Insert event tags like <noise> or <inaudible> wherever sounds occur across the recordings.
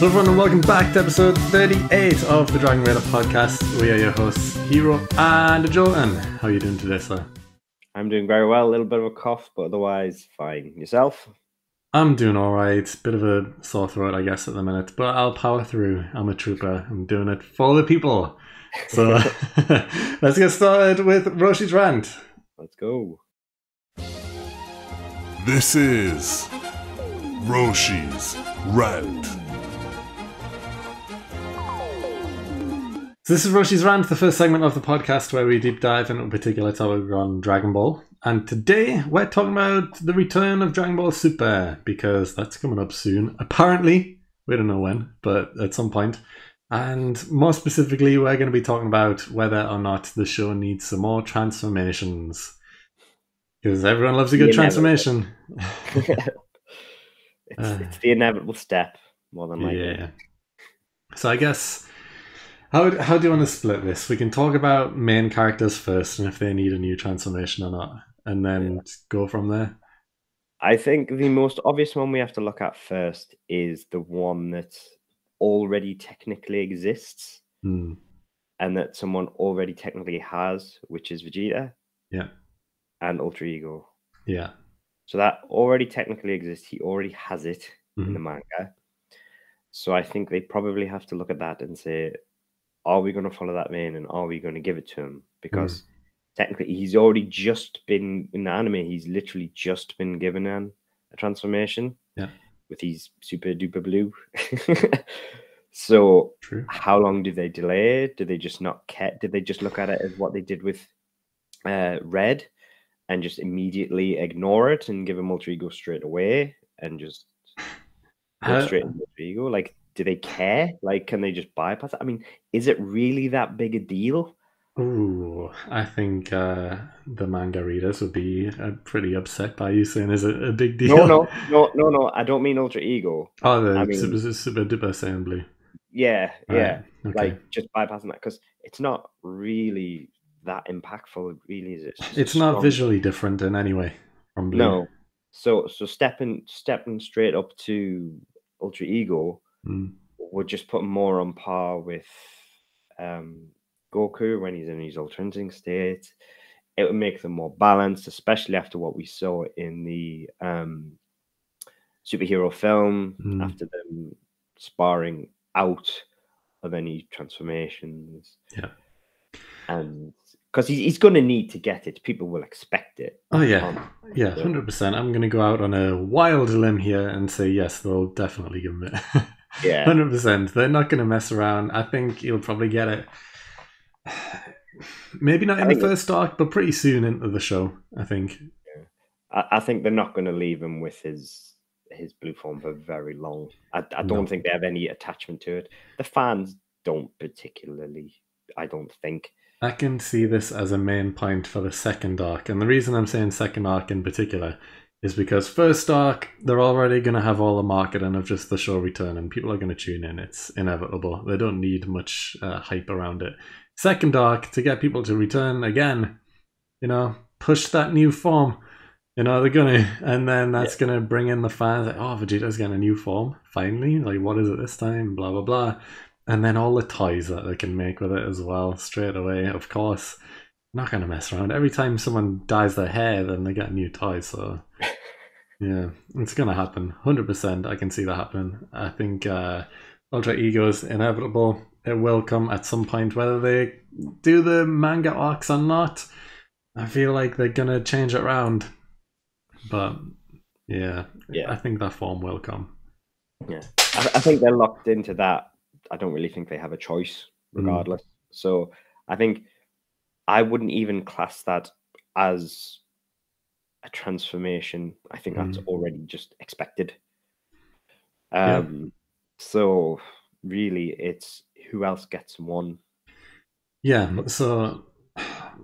Hello, everyone, and welcome back to episode 38 of the Dragon Radar podcast. We are your hosts, Heeroh and Joel. And how are you doing today, sir? I'm doing very well. A little bit of a cough, but otherwise fine. Yourself? I'm doing all right. Bit of a sore throat, I guess, at the minute, but I'll power through. I'm a trooper. I'm doing it for the people. So <laughs> <laughs> let's get started with Roshi's rant. Let's go. This is Roshi's Rant. So this is Roshi's rant, the first segment of the podcast where we deep dive into a particular topic on Dragon Ball. And today we're talking about the return of Dragon Ball Super because that's coming up soon. Apparently, we don't know when, but at some point. And more specifically, we're going to be talking about whether or not the show needs some more transformations. Because everyone loves a good transformation. <laughs> It's, Uh. it's the inevitable step, more than likely. Yeah. So I guess how how do you want to split this? We can talk about main characters first and if they need a new transformation or not, and then go from there. I think the most obvious one we have to look at first is the one that already technically exists Hmm. and that someone already technically has, which is Vegeta Yeah. and Ultra Ego. Yeah. So that already technically exists. He already has it in the Mhm. manga. So I think they probably have to look at that and say, are we going to follow that vein and are we going to give it to him? Because technically, he's already just been in the anime. He's literally just been given an, a transformation. Yeah. With his super duper blue. <laughs> so True. how long did they delay it? Did they just not care? Did they just look at it as what they did with uh, Red and just immediately ignore it and give him Ultra Ego straight away and just go Uh, straight into Ultra Ego? Like, do they care? Like, can they just bypass it? I mean, is it really that big a deal? Ooh, I think uh, the manga readers would be uh, pretty upset by you saying is it a big deal? No, no, <laughs> no, no, no. I don't mean Ultra Ego. Oh, the I mean- super, super duper Saiyan Blue. Yeah, yeah. Right, Okay. Like just bypassing that because it's not really that impactful, really, is it? a it's not strong- visually different in any way from Blue. No. So so stepping stepping straight up to Ultra Ego Mm. would just put him more on par with um Goku when he's in his Instinct state. It would make them more balanced, especially after what we saw in the um superhero film, Mm. after them sparring out of any transformations. Yeah. And because he's, he's going to need to get it, people will expect it. Oh yeah, yeah, hundred percent. I'm going to go out on a wild limb here and say yes, they'll definitely give him it. <laughs> Yeah. Hundred percent. They're not going to mess around. I think he'll probably get it. Maybe not in the first arc, but pretty soon into the show. I think. I, I think they're not going to leave him with his his blue form for very long. I, I don't No. think they have any attachment to it. The fans don't particularly. I don't think. I can see this as a main point for the second arc, and the reason I'm saying second arc in particular is because first arc they're already going to have all the marketing of just the show return, and people are going to tune in. It's inevitable. They don't need much uh, hype around it. Second arc to get people to return again, you know, push that new form. You know they're gonna, and then that's gonna bring in the fans. Like, oh, Vegeta's getting a new form finally. Like, what is it this time? Blah blah blah and then all the toys that they can make with it as well straight away of course not going to mess around every time someone dyes their hair then they get a new toy so <laughs> yeah it's going to happen 100% i can see that happening i think uh ultra ego is inevitable it will come at some point whether they do the manga arcs or not i feel like they're going to change it around but yeah Yeah. i think that form will come Yeah, I, I think they're locked into that. I don't really think they have a choice, Mm. regardless. So I think I wouldn't even class that as a transformation. I think that's already just expected. Yeah. Um, so really, it's who else gets one. Yeah, so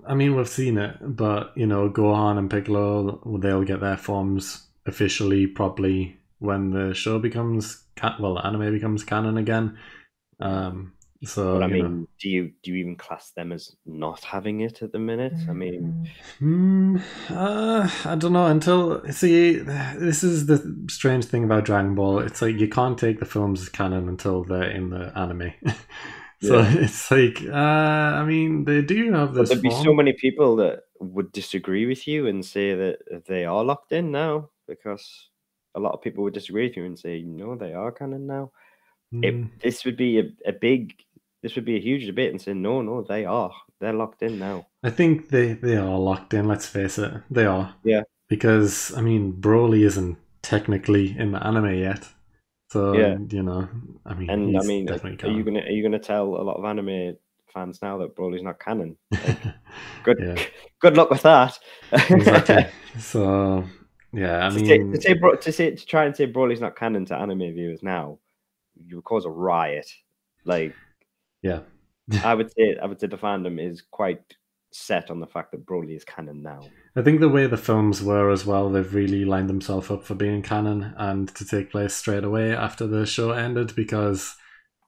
I mean we've seen it, but you know, Gohan and Piccolo they'll get their forms officially probably when the show becomes ca- well, the anime becomes canon again. Um, So But I you know. mean, do you do you even class them as not having it at the minute? I mean, Hmm, uh, I don't know. Until see, this is the strange thing about Dragon Ball. It's like you can't take the films as canon until they're in the anime. <laughs> so Yeah. it's like, uh, I mean, they do have but this. there'd be so many people that would disagree with you and say that they are locked in now because a lot of people would disagree with you and say no, they are canon now. It, Hmm, this would be a, a big, this would be a huge debate and say no, no, they are, they're locked in now. I think they they are locked in. Let's face it, they are. Yeah. Because I mean, Broly isn't technically in the anime yet. So Yeah. you know, I mean, and I mean, are you gonna are you gonna tell a lot of anime fans now that Broly's not canon? <laughs> Good, Yeah. <laughs> good luck with that. exactly. <laughs> So yeah, I to, say, mean, to say Bro- to say to try and say Broly's not canon to anime viewers now, you would cause a riot. Like yeah, I would say, I would say the fandom is quite set on the fact that Broly is canon now. I think the way the films were as well, they've really lined themselves up for being canon and to take place straight away after the show ended because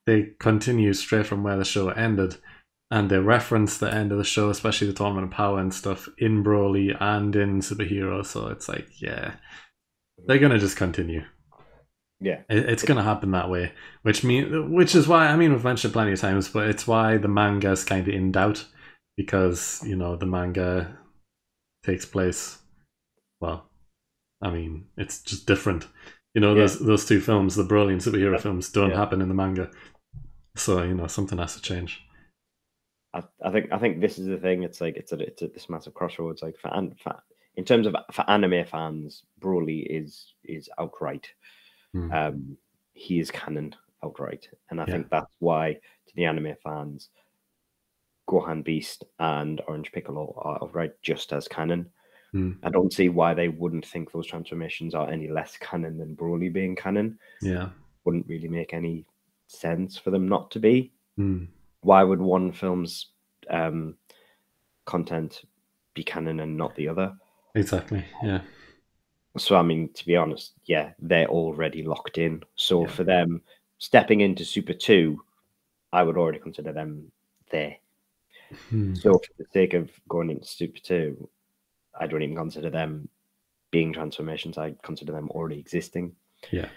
they continue straight from where the show ended. And they reference the end of the show, especially the Tournament of Power and stuff, in Broly and in Superhero. So it's like, yeah, they're gonna just continue. Yeah, It- It's going to happen that way, which mean which is why I mean we've mentioned plenty of times, but it's why the manga is kind of in doubt because you know the manga takes place. Well, I mean it's just different. You know Yeah. those those two films, the Broly and superhero Yeah. films, don't Yeah. happen in the manga, so you know something has to change. I, I think I think this is the thing. It's like it's at it's at this massive crossroads. Like for, for in terms of for anime fans, Broly is is outright. Hmm. Um, he is canon outright, and I Yeah. think that's why to the anime fans, Gohan Beast and Orange Piccolo are outright just as canon. Hmm. I don't see why they wouldn't think those transformations are any less canon than Broly being canon. Yeah. Wouldn't really make any sense for them not to be Hmm. why would one film's um, content be canon and not the other? Exactly. Yeah. So, I mean, to be honest, yeah, they're already locked in. So, Yeah. for them stepping into Super 2, I would already consider them there. Hmm. So, for the sake of going into Super 2, I don't even consider them being transformations. I consider them already existing. Yeah.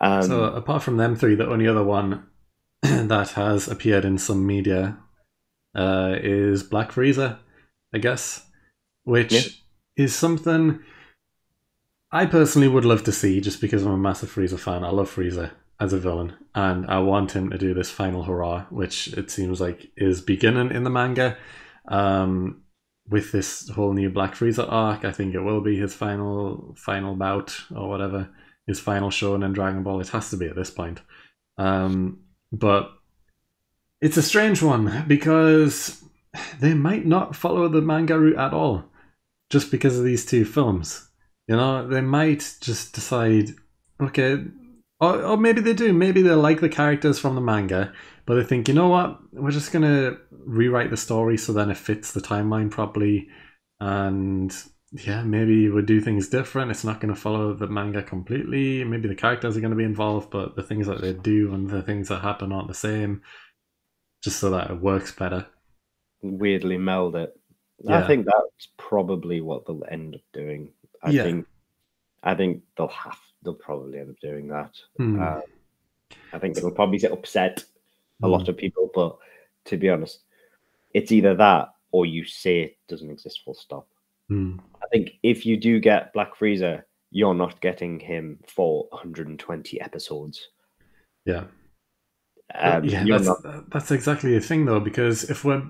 Um, so apart from them three, the only other one <clears throat> that has appeared in some media uh, is Black Frieza, I guess, which Yeah. is something I personally would love to see, just because I'm a massive Frieza fan. I love Frieza as a villain, and I want him to do this final hurrah, which it seems like is beginning in the manga. Um, with this whole new Black Frieza arc, I think it will be his final final bout or whatever his final show in Dragon Ball. It has to be at this point. Um, but it's a strange one because they might not follow the manga route at all just because of these two films. You know, they might just decide, okay, or, or maybe they do. Maybe they like the characters from the manga, but they think, you know what, we're just going to rewrite the story so then it fits the timeline properly. And yeah, maybe we do things different. It's not going to follow the manga completely. Maybe the characters are going to be involved, but the things that they do and the things that happen aren't the same, just so that it works better. weirdly meld it. Yeah. I think that's probably what they'll end up doing. I Yeah. think I think they'll have they'll probably end up doing that. Hmm. Uh, I think it'll probably upset a lot of people, but to be honest, it's either that or you say it doesn't exist full stop. Hmm. I think if you do get Black Frieza, you're not getting him for 120 episodes. Yeah. Um, yeah, that's, not that's exactly the thing, though, because if we're.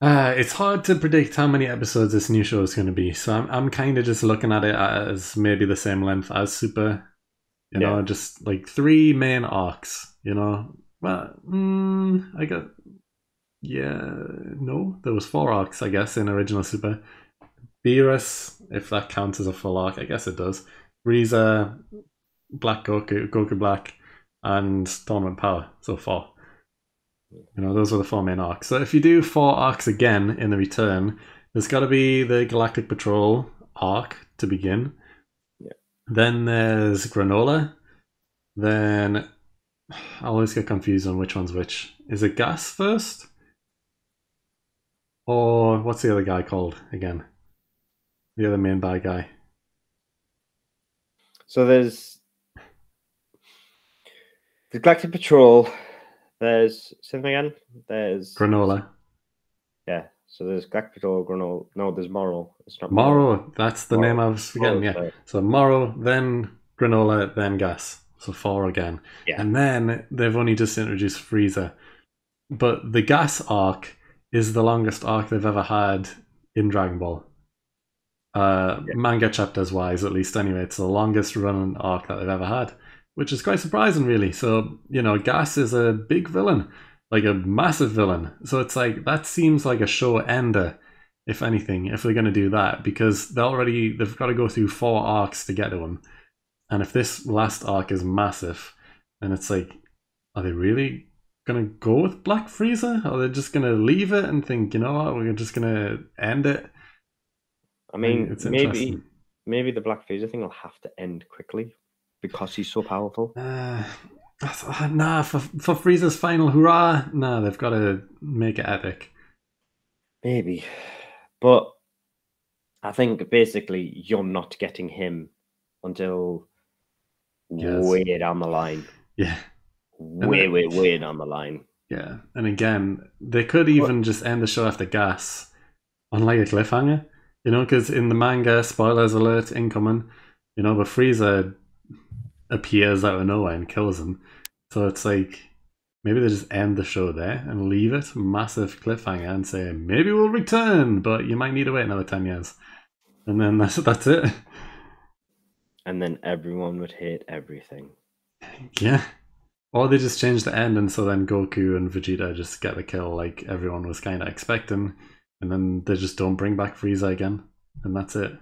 Uh, it's hard to predict how many episodes this new show is going to be. So I'm, I'm kind of just looking at it as maybe the same length as Super. You know, just like three main arcs, you know. Well, mm, I got. Yeah, no, there was four arcs, I guess, in original Super. Beerus, if that counts as a full arc, I guess it does. Frieza, Black Goku, Goku Black, and Tournament Power. So four. You know, those were the four main arcs. So if you do four arcs again in the return, there's got to be the Galactic Patrol arc to begin. Yeah. Then there's Granola. Then I always get confused on which one's which. Is it gas first? Or what's the other guy called again? The other main bad guy. So there's the Galactic Patrol. There's something again. There's Granola. yeah. So there's Patrol, Granola. No, there's Moro. It's not Moro, that's the name I was forgetting, Moro, yeah. So Moro, then Granola, then Gas. So four again. Yeah. And then they've only just introduced Frieza. But the Gas arc is the longest arc they've ever had in Dragon Ball. Uh, Yeah. Manga chapters wise, at least anyway. It's the longest running arc that they've ever had, which is quite surprising, really. So, you know, Gas is a big villain, like a massive villain. So it's like, that seems like a show ender if anything, if they're going to do that, because they already they've got to go through four arcs to get to him, and if this last arc is massive, then it's like, are they really going to go with Black Frieza? Or are they just going to leave it and think, you know what, we're just going to end it? I mean, it's maybe maybe the Black Frieza thing will have to end quickly because he's so powerful. Uh, <sighs> nah, for for Frieza's final hurrah, nah, they've got to make it epic. Maybe, but I think basically you're not getting him until Yes. way down the line. Yeah. Way, way, way down the line. Yeah, and again, they could even just end the show after gas on like a cliffhanger, you know, because in the manga, spoilers alert, incoming, you know, but Frieza appears out of nowhere and kills him. So it's like maybe they just end the show there and leave it massive cliffhanger and say maybe we'll return, but you might need to wait another ten years, and then <laughs> that's that's it. And then everyone would hate everything. Yeah. Or they just change the end, and so then Goku and Vegeta just get the kill like everyone was kind of expecting, and then they just don't bring back Frieza again, and that's it.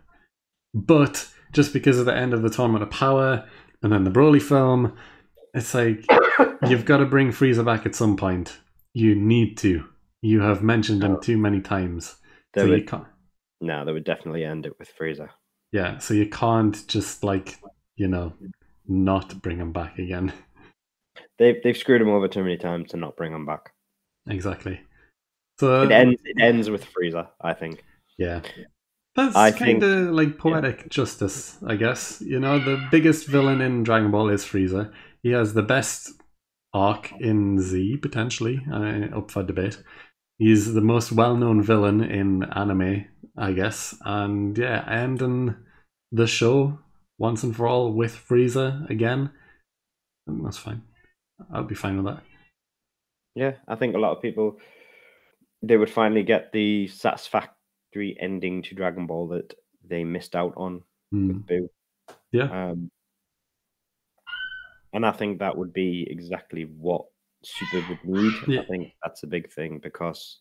But just because of the end of the Tournament of Power and then the Broly film, it's like you've got to bring Frieza back at some point. You need to. You have mentioned him oh. too many times. They so you can't. no, they would definitely end it with Frieza. Yeah, so you can't just like you know not bring him back again. They've they've screwed him over too many times to not bring him back. Exactly. So It ends it ends with Frieza, I think. Yeah. That's I kind of like poetic justice, I guess. You know, the biggest villain in Dragon Ball is Frieza. He has the best arc in Z, potentially, uh, up for debate. He's the most well known villain in anime, I guess. And yeah, ending the show once and for all with Frieza again, that's fine. I'll be fine with that. Yeah, I think a lot of people they would finally get the satisfactory ending to Dragon Ball that they missed out on Hmm. with Buu. Yeah. Um, and I think that would be exactly what Super would need. Yeah. I think that's a big thing because,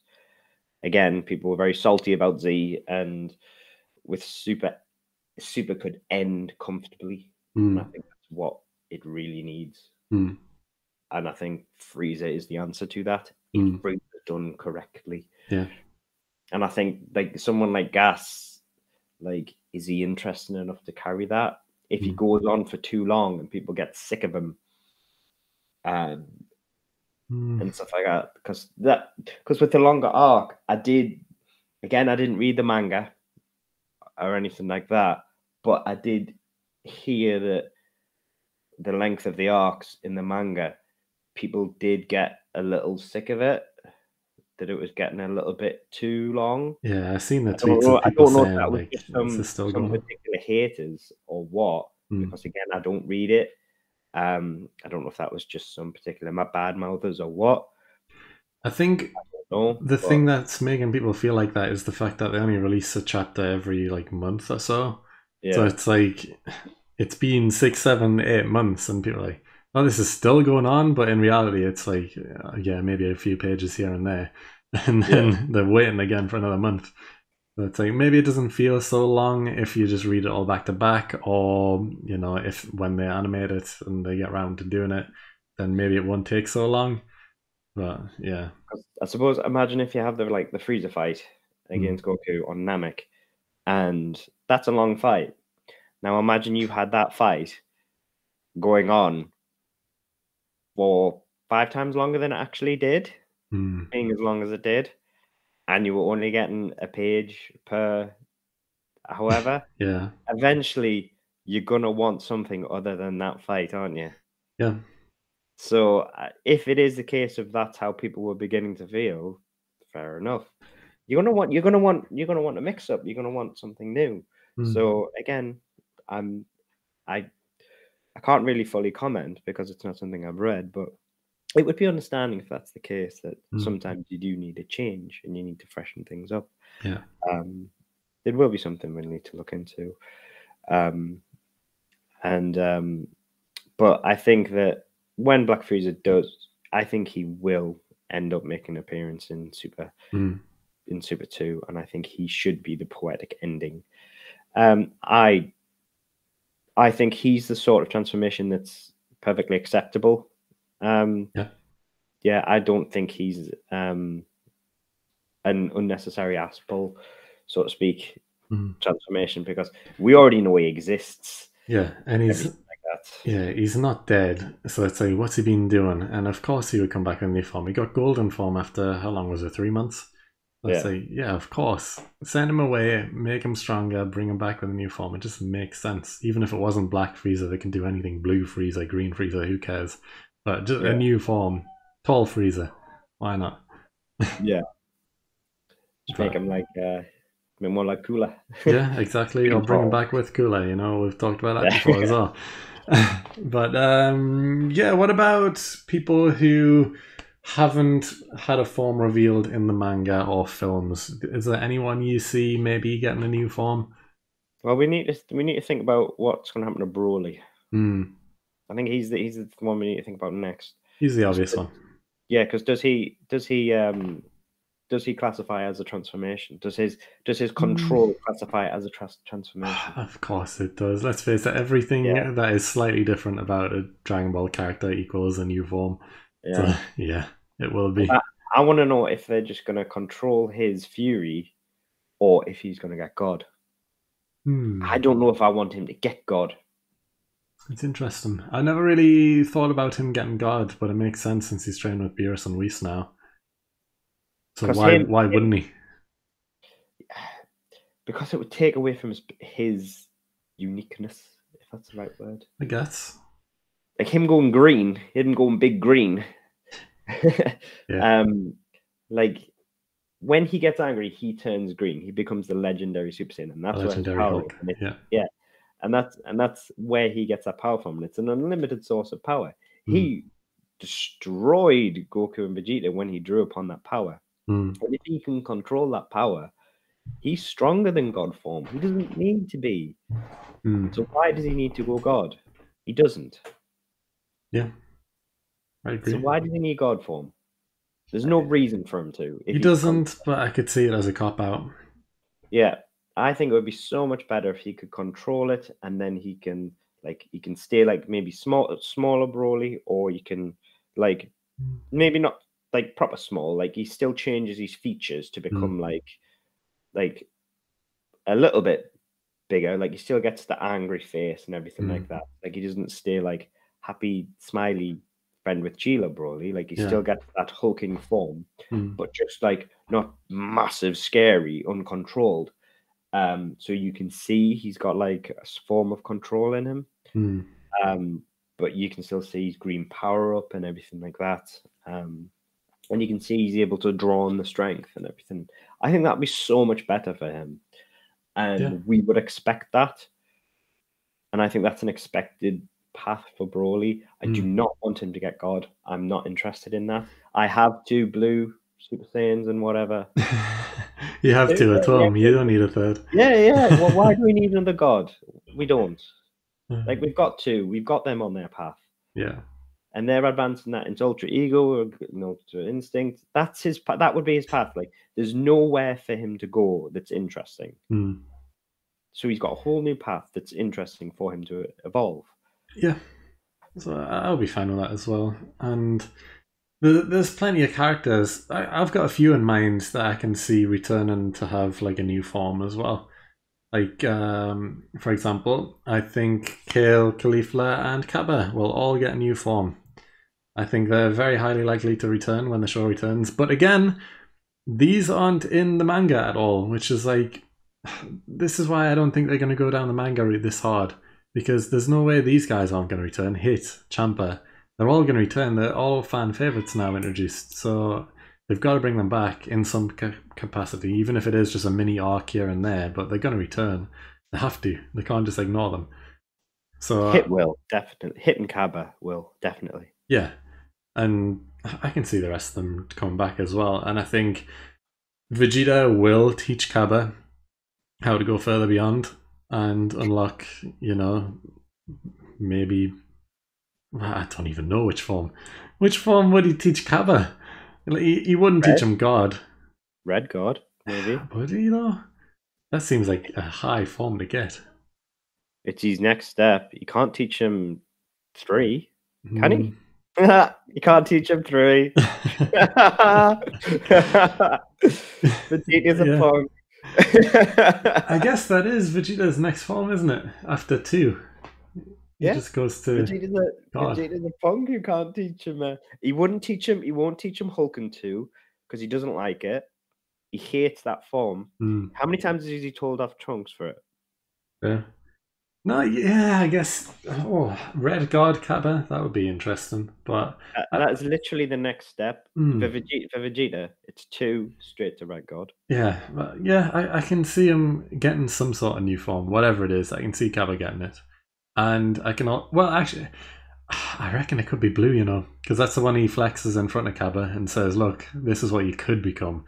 again, people were very salty about Z, and with Super, Super could end comfortably. Hmm. And I think that's what it really needs. Hmm. And I think Frieza is the answer to that. If Mm. Frieza done correctly. Yeah. And I think like someone like Gas, like, is he interesting enough to carry that? If he Mm. goes on for too long and people get sick of him, um, Hmm. and stuff like that, because that because with the longer arc, I did again, I didn't read the manga or anything like that, but I did hear that the length of the arcs in the manga, people did get a little sick of it. That it was getting a little bit too long. Yeah, I've seen the I don't tweets know, I don't know if that was like, just some, still some going?" particular haters or what. Hmm. Because again, I don't read it. Um, I don't know if that was just some particular my bad mouthers or what. I think No, the but- thing that's making people feel like that is the fact that they only release a chapter every like month or so. yeah, So it's like it's been six, seven, eight months, and people are like, "Oh, this is still going on," but in reality, it's like, uh, yeah, maybe a few pages here and there, <laughs> and then they're waiting again for another month. So it's like maybe it doesn't feel so long if you just read it all back to back, or you know, if when they animate it and they get around to doing it, then maybe it won't take so long. But yeah, I suppose imagine if you have the like the Frieza fight against Goku on Namek, and that's a long fight. Now imagine you had that fight going on for five times longer than it actually did, Hmm. being as long as it did, and you were only getting a page per however, <laughs> Yeah. eventually you're gonna want something other than that fight, aren't you? Yeah. So uh, if it is the case of that's how people were beginning to feel, fair enough. You're gonna want you're gonna want you're gonna want a mix up. You're gonna want something new. Hmm. So again, I'm I I can't really fully comment because it's not something I've read, but it would be understanding if that's the case that Mm. sometimes you do need a change and you need to freshen things up. Yeah. Um, it will be something we'll need to look into. Um, and um, but I think that when Black Frieza does, I think he will end up making an appearance in Super Hmm. in Super Two, and I think he should be the poetic ending. Um, I I think he's the sort of transformation that's perfectly acceptable. Um, Yeah. yeah, I don't think he's um, an unnecessary asshole, so to speak, Mhm. transformation because we already know he exists. Yeah, and he's like that. yeah, he's not dead. So let's say, what's he been doing? And of course, he would come back in new form. He got golden form after how long was it? Three months. Let's Yeah. say, yeah, of course. Send him away, make him stronger, bring him back with a new form. It just makes sense. Even if it wasn't Black Frieza, they can do anything. Blue Frieza, Green Frieza, who cares? But just Yeah. a new form, tall Frieza. Why not? <laughs> Yeah, just make him like uh, more like Cooler. yeah, <laughs> exactly. Or bring him back with Cooler. You know, we've talked about that before as well. <laughs> but um, yeah, what about people who haven't had a form revealed in the manga or films? Is there anyone you see maybe getting a new form? Well, we need to we need to think about what's going to happen to Broly. Hmm, I think he's the he's the one we need to think about next. he's the obvious one. Yeah, because does he does he um does he classify as a transformation? Does his does his control classify as a trans- transformation? <sighs> Of course it does. Let's face it, everything Yeah. that is slightly different about a Dragon Ball character equals a new form. So, Yeah, <laughs> yeah, it will be. Uh, I want to know if they're just going to control his fury, or if he's going to get God. Hmm. I don't know if I want him to get God. It's interesting. I never really thought about him getting God, but it makes sense since he's training with Beerus and Whis now. So why him- why wouldn't he? <sighs> because it would take away from his, his uniqueness, if that's the right word. I guess. Like him going green, him going big green. <laughs> Yeah. Um, like when he gets angry, he turns green. He becomes the legendary Super Saiyan, and that's A where power Hulk. And, it- Yeah. and that's and that's where he gets that power from. And it's an unlimited source of power. He destroyed Goku and Vegeta when he drew upon that power. Hmm. And if he can control that power, he's stronger than God form. He doesn't need to be. Hmm. So why does he need to go God? He doesn't. Yeah. I agree. So why does he need God form? There's no uh, reason for him to. he he's doesn't, but I could see it as a cop out. Yeah, I think it would be so much better if he could control it, and then he can like he can stay like maybe small, smaller Broly, or you can like Mm. maybe not like proper small. Like he still changes his features to become hmm. like like a little bit bigger. Like he still gets the angry face and everything like hmm. that. Like he doesn't stay like happy, smiley friend with Cheelai Broly. Like he Yeah. still gets that hulking form Hmm. but just like not massive, scary, uncontrolled. Um, so you can see he's got like a form of control in him. Hmm. Um, but you can still see his green power up and everything like that. Um, and you can see he's able to draw on the strength and everything. I think that'd be so much better for him. And Yeah. we would expect that. And I think that's an expected path for Broly. I do Mm. not want him to get God. I'm not interested in that. I have two blue Super Saiyans and whatever. <laughs> you have two at home. You don't need a third. Yeah, yeah. <laughs> Well, why do we need another God? We don't. Hmm. Like we've got two. We've got them on their path. Yeah. and they're advancing that into ultra ego or you know ultra instinct that's his that would be his path like there's nowhere for him to go that's interesting Hmm. so he's got a whole new path that's interesting for him to evolve Yeah. So I'll be fine with that as well. And the, there's plenty of characters. I've got a few in mind that I can see returning to have like a new form as well. Like, um, for example, I think Kale, Caulifla, and Cabba will all get a new form. I think they're very highly likely to return when the show returns. But again, these aren't in the manga at all, which is like, <sighs> this is why I don't think they're going to go down the manga route this hard. Because there's no way these guys aren't going to return. Hit, Champa, they're all going to return. They're all fan favorites now introduced. So they've got to bring them back in some ca- capacity, even if it is just a mini arc here and there. But they're going to return. They have to. They can't just ignore them. So uh, Hit will definitely. Hit and Cabba will definitely. yeah, and I can see the rest of them coming back as well. And I think Vegeta will teach Cabba how to go further beyond and unlock, you know, maybe I don't even know which form. Which form would he teach Cabba? He, he wouldn't teach him God, Red God, maybe. <sighs> would he though? That seems like a high form to get. It's his next step. You can't teach him three. Can he? Hmm. <laughs> you can't teach him three. <laughs> <laughs> the a Yeah. A punk. <laughs> I guess that is Vegeta's next form, isn't it? After two. He Yeah. just goes to Vegeta's a, God. Vegeta's a punk. You can't teach him. Uh, he wouldn't teach him. He won't teach him Hulking two because he doesn't like it. He hates that form. Hmm, How many times has he told off Trunks for it? yeah. No, yeah, I guess. Oh, Red God Cabba, that would be interesting. But Uh, that is literally the next step. hmm, For, Vegeta, for Vegeta, it's two straight to Red God. yeah, yeah, I, I can see him getting some sort of new form, whatever it is. I can see Cabba getting it, and I can. Well, actually, <sighs> I reckon it could be blue. You know, because that's the one he flexes in front of Cabba and says, "Look, this is what you could become."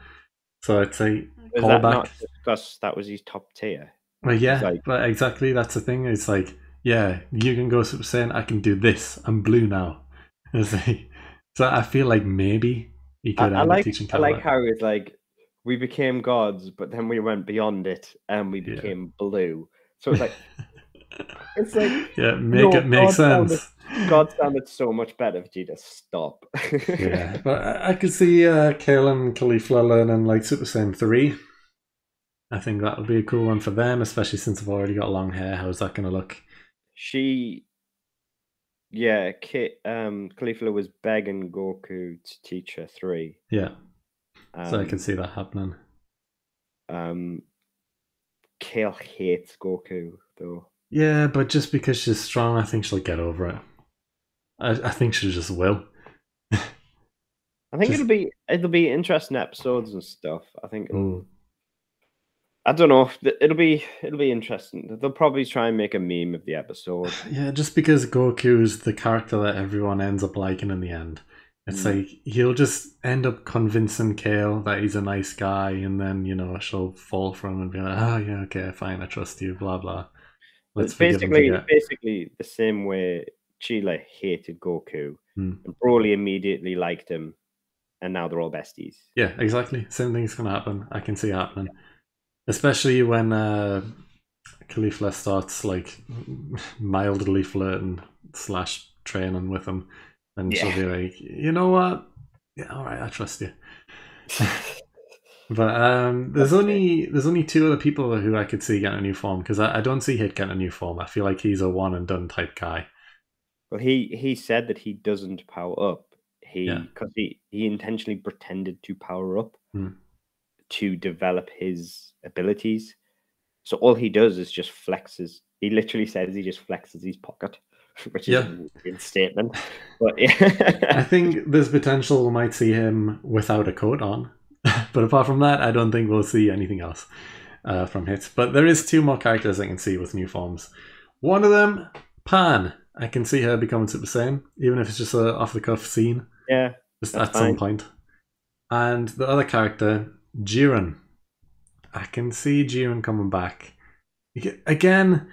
So it's a Was that callback. not discussed? That was his top tier. Well, yeah, like- but exactly that's the thing. It's like, yeah, you can go Super Saiyan. I can do this. I'm blue now. <laughs> Like, so I feel like maybe he I, could I end like I like how it's like we became gods, but then we went beyond it and we Yeah. became blue. So it's like <laughs> it's like yeah, make No, it make God sounded- sense. God sounded so much better. Vegeta, stop. yeah, <laughs> but I, I could see uh, Kale and Caulifla learning like Super Saiyan three. I think that would be a cool one for them, especially since they've already got long hair. How's that going to look? she, yeah, Kit, um, Caulifla was begging Goku to teach her three. Yeah, Um, so I can see that happening. um, Kale hates Goku though. Yeah, but just because she's strong, I think she'll get over it. I, I think she just will. I think Just- it'll be it'll be interesting episodes and stuff. I think it'll, Mm. I don't know. It'll be it'll be interesting. They'll probably try and make a meme of the episode. <sighs> Yeah, just because Goku is the character that everyone ends up liking in the end. It's Mm. like he'll just end up convincing Kale that he's a nice guy, and then you know she'll fall for him and be like, "Oh yeah, okay, fine, I trust you." Blah blah. Let's it's basically basically the same way Cheelai hated Goku Hmm. and Broly immediately liked him, and now they're all besties. Yeah, exactly. Same thing's gonna happen. I can see it happening, especially when uh, Caulifla starts like mildly flirting slash training with him, and she'll be like, "You know what? Yeah, all right, I trust you." <laughs> But um, there's That's only there's only two other people who I could see getting a new form because I, I don't see Hit getting a new form. I feel like he's a one and done type guy. Well, he he said that he doesn't power up. He Yeah. because he he intentionally pretended to power up Hmm. To develop his abilities. So all he does is just flexes. He literally says he just flexes his pocket, <laughs> which is Yeah. a weird statement. <laughs> But yeah. I think there's potential we might see him without a coat on, <laughs> but apart from that, I don't think we'll see anything else uh, from Hit. But there is two more characters I can see with new forms. One of them, Pan. I can see her becoming Super Saiyan, even if it's just a off the cuff scene. yeah, just at some point. And the other character, Jiren. I can see Jiren coming back. Again,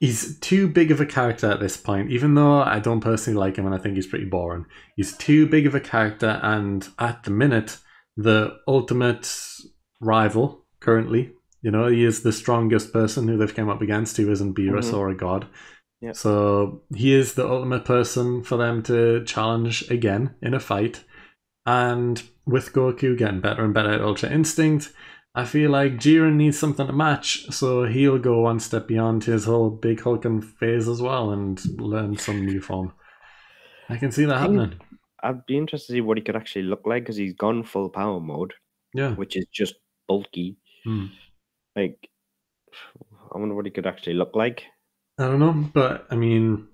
he's too big of a character at this point, even though I don't personally like him and I think he's pretty boring. He's too big of a character, and at the minute, the ultimate rival currently. You know, he is the strongest person who they've come up against who isn't Beerus Mhm. or a god. Yep. So he is the ultimate person for them to challenge again in a fight. And with Goku getting better and better at Ultra Instinct, I feel like Jiren needs something to match, so he'll go one step beyond his whole big hulking phase as well and learn some new form. I can see that happening. I'd be interested to see what he could actually look like because he's gone full power mode, Yeah. which is just bulky. Hmm. Like, I wonder what he could actually look like. I don't know, but I mean,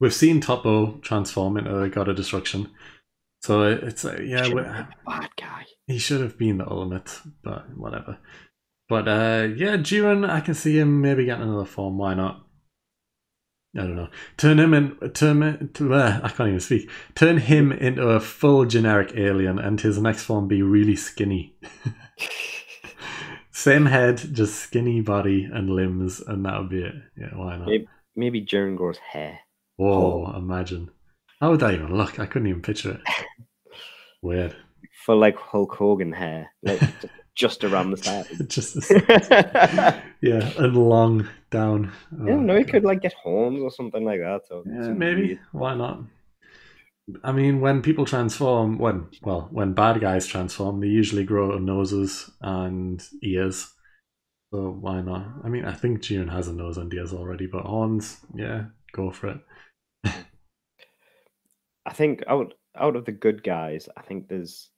we've seen Toppo transform into a god of destruction. So it's uh, yeah, we- bad guy. he should have been the ultimate, but whatever. But uh, yeah, Jiren, I can see him maybe getting another form. Why not? I don't know. Turn him in. Turn him- uh, I can't even speak. Turn him into a full generic alien, and his next form be really skinny. <laughs> Same head, just skinny body and limbs, and that would be it. Yeah, why not? Maybe, maybe Jiren grows hair. Whoa, imagine. How would that even look? I couldn't even picture it. <laughs> Weird. For like Hulk Hogan hair, like <laughs> just, around the side. <laughs> just yeah, and long down. Oh, yeah, no, he could like get horns or something like that. Or Yeah, maybe. weird. Why not? I mean, when people transform, when well, when bad guys transform, they usually grow noses and ears. So why not? I mean, I think Jiren has a nose and ears already, but horns, yeah, go for it. I think out out of the good guys, I think there's.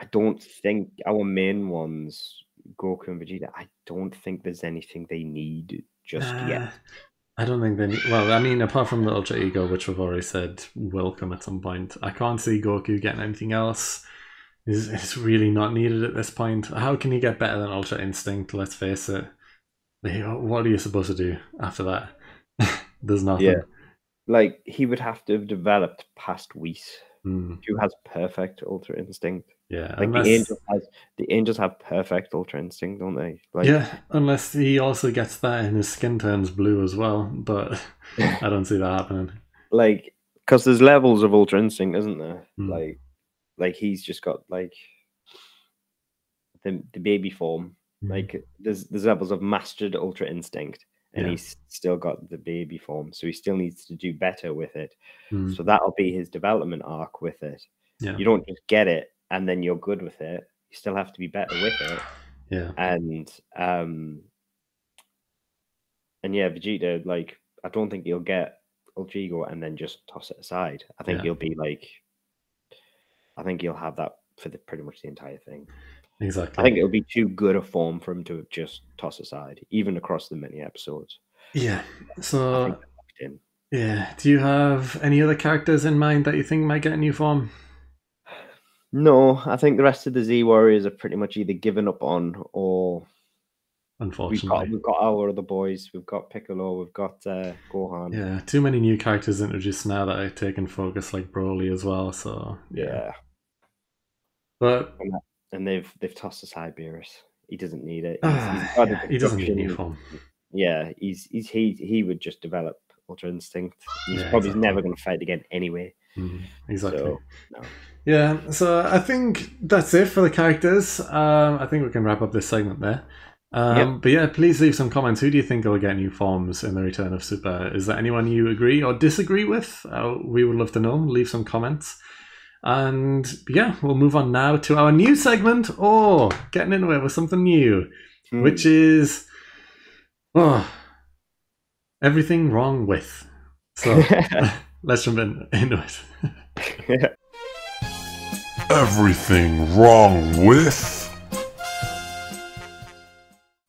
I don't think our main ones, Goku and Vegeta. I don't think there's anything they need just Uh, yet. I don't think they need. Well, I mean, apart from the Ultra Ego, which we've already said will come at some point, I can't see Goku getting anything else. It's, it's really not needed at this point. How can you get better than Ultra Instinct? Let's face it. What are you supposed to do after that? <laughs> There's nothing. Yeah. Like he would have to have developed past Whis, Mm, who has perfect Ultra Instinct. yeah. Like unless, the angels has the angels have perfect Ultra Instinct, don't they? Like, yeah, unless he also gets that and his skin turns blue as well. But <laughs> I don't see that happening. like because there's levels of Ultra Instinct, isn't there? Hmm. Like, like he's just got like the the baby form. Mm. Like there's there's levels of mastered Ultra Instinct, and Yeah. he's still got the baby form, so he still needs to do better with it. Mm, So that'll be his development arc with it. Yeah. You don't just get it and then you're good with it. You still have to be better with it. yeah. And um and yeah, Vegeta, like I don't think he'll get Ultra Ego and then just toss it aside. I think Yeah. he'll be like I think he'll have that for the pretty much the entire thing. Exactly. I think it'll be too good a form for him to just toss aside, even across the many episodes. yeah. I So. Yeah. Do you have any other characters in mind that you think might get a new form? No, I think the rest of the Z Warriors are pretty much either given up on or we've Unfortunately. got we've got our other boys. We've got Piccolo. We've got uh, Gohan. Yeah, too many new characters introduced now that are taking focus, like Broly as well. So yeah. But And they've they've tossed aside Beerus. He doesn't need it. He's- ah, he's yeah, he doesn't need a new form. Yeah, he's he's he he would just develop Ultra Instinct. He's Yeah, probably exactly. never going to fight again anyway. Mm, exactly. So no. Yeah, so I think that's it for the characters. Um, I think we can wrap up this segment there. Um, Yep. But yeah, please leave some comments. Who do you think will get new forms in the Return of Super? Is there anyone you agree or disagree with? Uh, we would love to know. Leave some comments. And yeah, we'll move on now to our new segment. Oh, getting into it with something new, Hmm. which is oh, everything wrong with. So <laughs> let's jump in, into it. <laughs> Everything wrong with.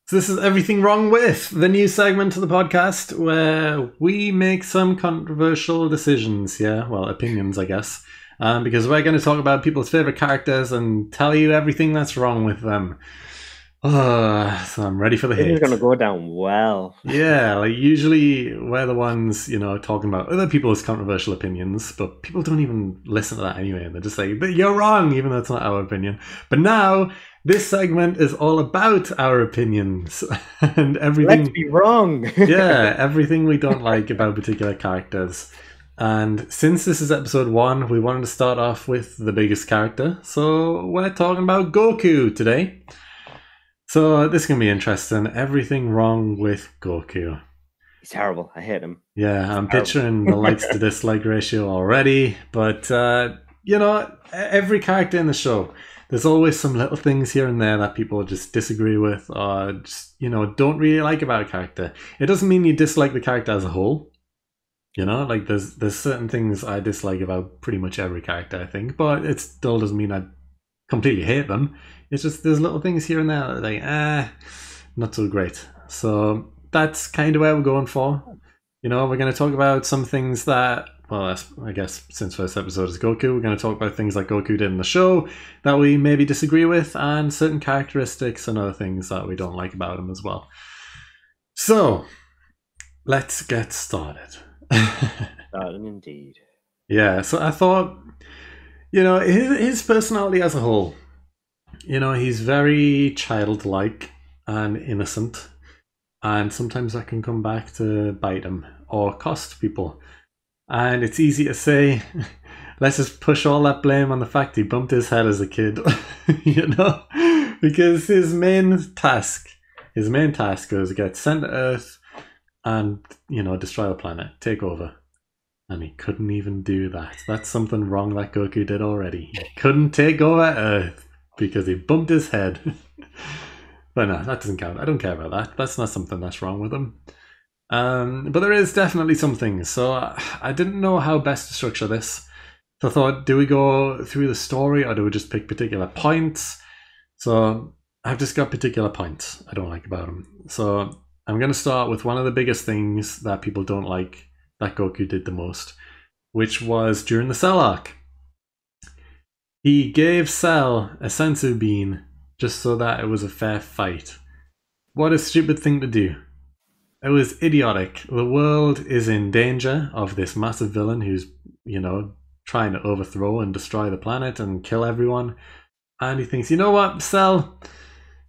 So this is everything wrong with the new segment of the podcast where we make some controversial decisions. Yeah, well, opinions, I guess. Um, because we're going to talk about people's favorite characters and tell you everything that's wrong with them. Uh, so I'm ready for the This It's going to go down well. Yeah, <laughs> like usually we're the ones, you know, talking about other people's controversial opinions, but people don't even listen to that anyway. And they're just like, but you're wrong, even though it's not our opinion. But now, this segment is all about our opinions <laughs> and everything. Let's be wrong. yeah, <laughs> everything we don't like about particular characters. And since this is episode one, we wanted to start off with the biggest character. So we're talking about Goku today. So this is going to be interesting. Everything wrong with Goku. He's terrible. I hate him. Yeah, I'm picturing <laughs> the likes to dislike ratio already. But, uh, you know, every character in the show, there's always some little things here and there that people just disagree with or just, you know, don't really like about a character. It doesn't mean you dislike the character as a whole. You know, like there's there's certain things I dislike about pretty much every character, I think, but it still doesn't mean I completely hate them. It's just there's little things here and there that are like ah, not so great. So that's kind of where we're going for. You know, we're going to talk about some things that well, I guess since first episode is Goku, we're going to talk about things like Goku did in the show that we maybe disagree with, and certain characteristics and other things that we don't like about him as well. So, let's get started. Starting indeed. yeah, so I thought, you know, his, his personality as a whole, you know, he's very childlike and innocent, and sometimes that can come back to bite him or cost people. And it's easy to say, <laughs> let's just push all that blame on the fact he bumped his head as a kid, <laughs> you know, because his main task, his main task was to get sent to Earth and you know destroy the planet, take over, and he couldn't even do that. That's something wrong that Goku did already. He couldn't take over Earth because he bumped his head. <laughs> but no, that doesn't count. I don't care about that. That's not something that's wrong with him. Um, but there is definitely some things. So I, I didn't know how best to structure this. So I thought, do we go through the story or do we just pick particular points? So I've just got particular points I don't like about him. So I'm going to start with one of the biggest things that people don't like that Goku did the most, which was during the Cell arc. He gave Cell a senzu bean just so that it was a fair fight. What a stupid thing to do. It was idiotic. The world is in danger of this massive villain who's, you know, trying to overthrow and destroy the planet and kill everyone. And he thinks, you know what, Cell?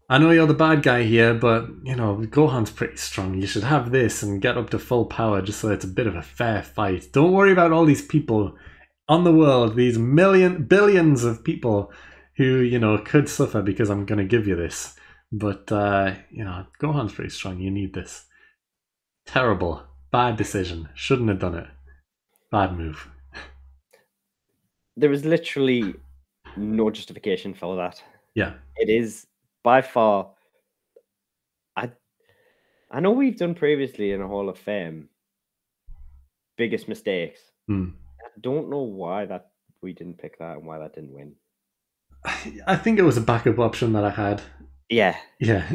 I know you're the bad guy here, but you know Gohan's pretty strong. You should have this and get up to full power just so it's a bit of a fair fight. Don't worry about all these people on the world, these million billions of people who you know could suffer because I'm going to give you this. But uh, you know Gohan's pretty strong. You need this. Terrible, bad decision. Shouldn't have done it. Bad move. There is literally no justification for that. Yeah, It is by far. I I know we've done previously in a Hall of Fame biggest mistakes. Hmm. I don't know why that we didn't pick that and why that didn't win. <sighs> I think it was a backup option that I had. Yeah, Yeah,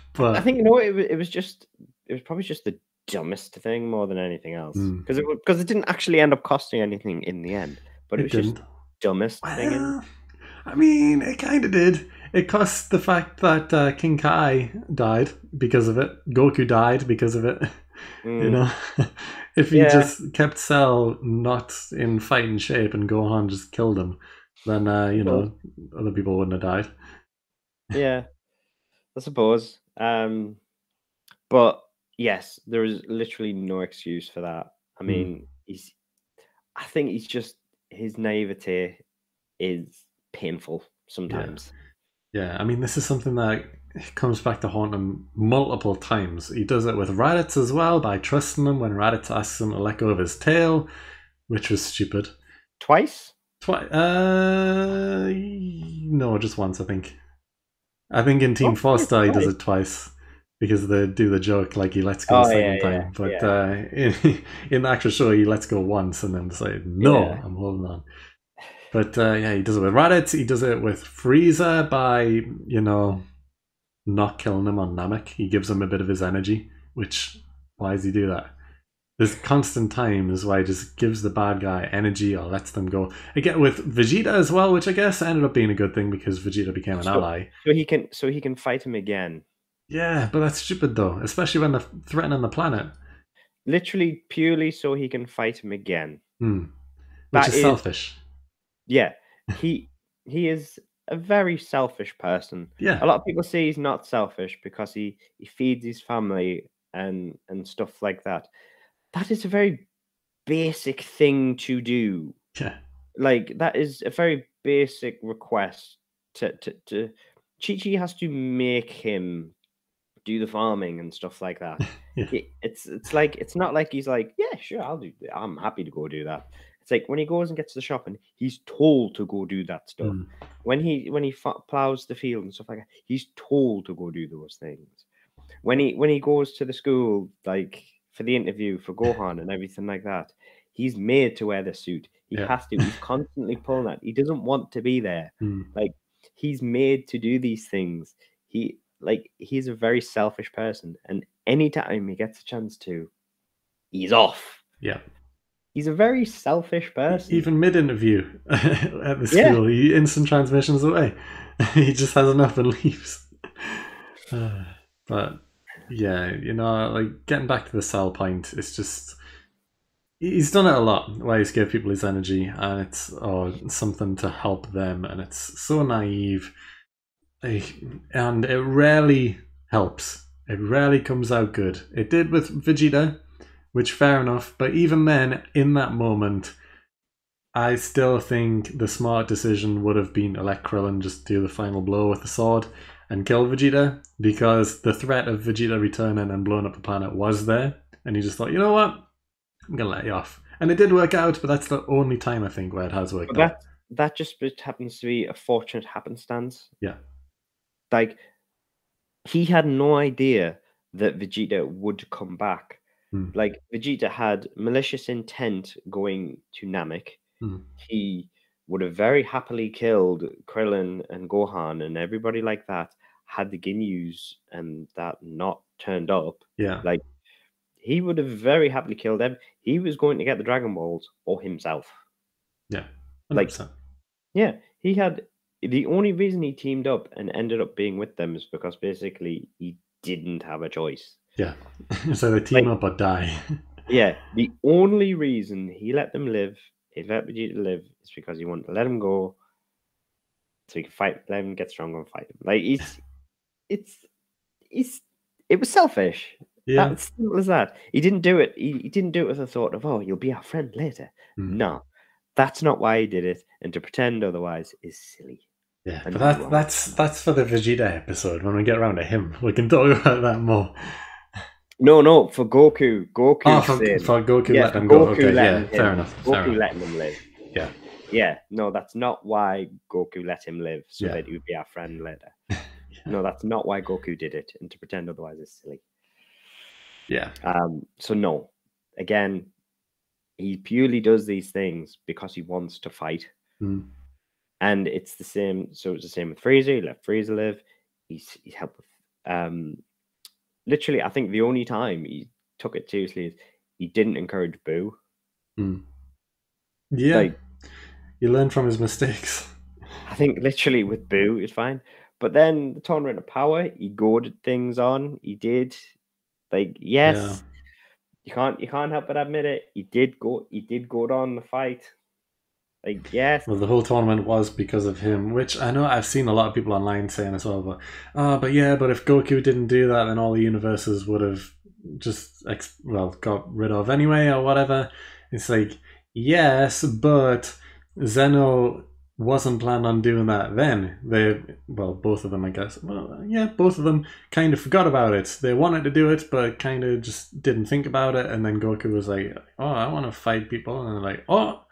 <laughs> but I think you know it, wa- it was just it was probably just the dumbest thing more than anything else Mm. because it because it didn't actually end up costing anything in the end, but it, was didn't. just dumbest thing. In, I mean, it kind of did. It cost the fact that uh, King Kai died because of it. Goku died because of it. <laughs> You Mm. know, <laughs> if he Yeah. just kept Cell not in fighting shape and Gohan just killed him, then uh, you know other people wouldn't have died. yeah, I suppose. Um, but yes, there is literally no excuse for that. I Mm. mean, he's. I think he's just his naivete is painful sometimes. Yeah, I mean, this is something that comes back to haunt him multiple times. He does it with Raditz as well by trusting him when Raditz asks him to let go of his tail, which was stupid. Twice. Twice? Uh, no, just once, I think. I think in Team Oh, Four Star he does it twice because they do the joke like he lets go Oh, the second yeah, time. yeah, but yeah. Uh, <laughs> in, in the actual show, he lets go once and then decides, no. I'm holding on. But uh, yeah, he does it with Raditz. He does it with Frieza by you know not killing him on Namek. He gives him a bit of his energy. Which why does he do that? There's constant times why he just gives the bad guy energy or lets them go. Again with Vegeta as well, which I guess ended up being a good thing because Vegeta became an So- ally. So he can so he can fight him again. Yeah, but that's stupid though, especially when they're threatening the planet. Literally purely so he can fight him again. Hmm. Which That is is- selfish. Yeah. <laughs> He he is a very selfish person. Yeah. A lot of people say he's not selfish because he, he feeds his family and and stuff like that. That is a very basic thing to do. Yeah. Like that is a very basic request to to, to Chi Chi has to make him do the farming and stuff like that. <laughs> Yeah. It- it's it's like it's not like he's like, yeah, sure, I'll do that. I'm happy to go do that. It's like when he goes and gets to the shop and he's told to go do that stuff. Mm. When he when he plows the field and stuff like that, he's told to go do those things. When he when he goes to the school like for the interview for <laughs> Gohan and everything like that. He's made to wear the suit. He Yeah. has to. He's <laughs> constantly pulling that. He doesn't want to be there. Mm. Like he's made to do these things. He like he's a very selfish person, and anytime he gets a chance to, he's off. Yeah. He's a very selfish person. Even mid interview <laughs> at the Yeah. school, he instant transmissions away. <laughs> he just has enough and leaves. <sighs> Uh, but yeah, you know, like getting back to the Cell point, it's just he's done it a lot where he's gave people his energy and it's oh, something to help them and it's so naive and it rarely helps it rarely comes out good it did with vegeta which fair enough but even then in that moment i still think the smart decision would have been to let krillin just do the final blow with the sword and kill vegeta because the threat of vegeta returning and blowing up the planet was there and he just thought you know what I'm gonna let you off. And it did work out, but that's the only time I think where it has worked But out. that that just happens to be a fortunate happenstance. Yeah. Like he had no idea that Vegeta would come back. Hmm. Like Vegeta had malicious intent going to Namek. Hmm. He would have very happily killed Krillin and Gohan and everybody like that had the Ginyus and that not turned up. Yeah, Like he would have very happily killed them. He was going to get the Dragon Balls or himself. yeah, like- 100%. Yeah, he had the only reason he teamed up and ended up being with them is because basically he didn't have a choice. Yeah. <laughs> so they team like- up or die. <laughs> Yeah, the only reason he let them live, he let Vegeta live, is because he wanted to let him go so he could fight, let him get stronger and fight him. Like it's, it's, it's, it was selfish. yeah, That's simple as that. He didn't do it. He, he didn't do it with the thought of, oh, you'll be our friend later. Hmm. No, that's not why he did it. And to pretend otherwise is silly. yeah. and But that's that's that's for the Vegeta episode. When we get around to him, we can talk <laughs> about that more. No, no, for Goku. Goku Oh, for, for Goku, yeah, let them go. Goku Okay, yeah, fair him- enough. Fair Goku enough. letting him live. Yeah. Yeah, no, that's not why Goku let him live, so Yeah. that he would be our friend later. <laughs> No, that's not why Goku did it, and to pretend otherwise is silly. Yeah, Um, so no, again, he purely does these things because he wants to fight. Mm. And it's the same. So it's the same with Frieza. He let Frieza live. He's he helped with. Um, literally, I think the only time he took it seriously is he didn't encourage Buu. Mm. yeah. Like you learn from his mistakes. I think literally with Buu it's fine, but then the tournament of power, he goaded things on. He did, like yes, you can't you can't help but admit it. He did go. He did go on the fight. Like yes, Well, the whole tournament was because of him, which I know I've seen a lot of people online saying as well. But ah, but yeah, but if Goku didn't do that, then all the universes would have just ex- well got rid of anyway, or whatever. It's like yes, but Zeno wasn't planned on doing that then. They well, both of them, I guess. Well, yeah, both of them kind of forgot about it. They wanted to do it, but kind of just didn't think about it. And then Goku was like, "Oh, I want to fight people," and they're like, "Oh."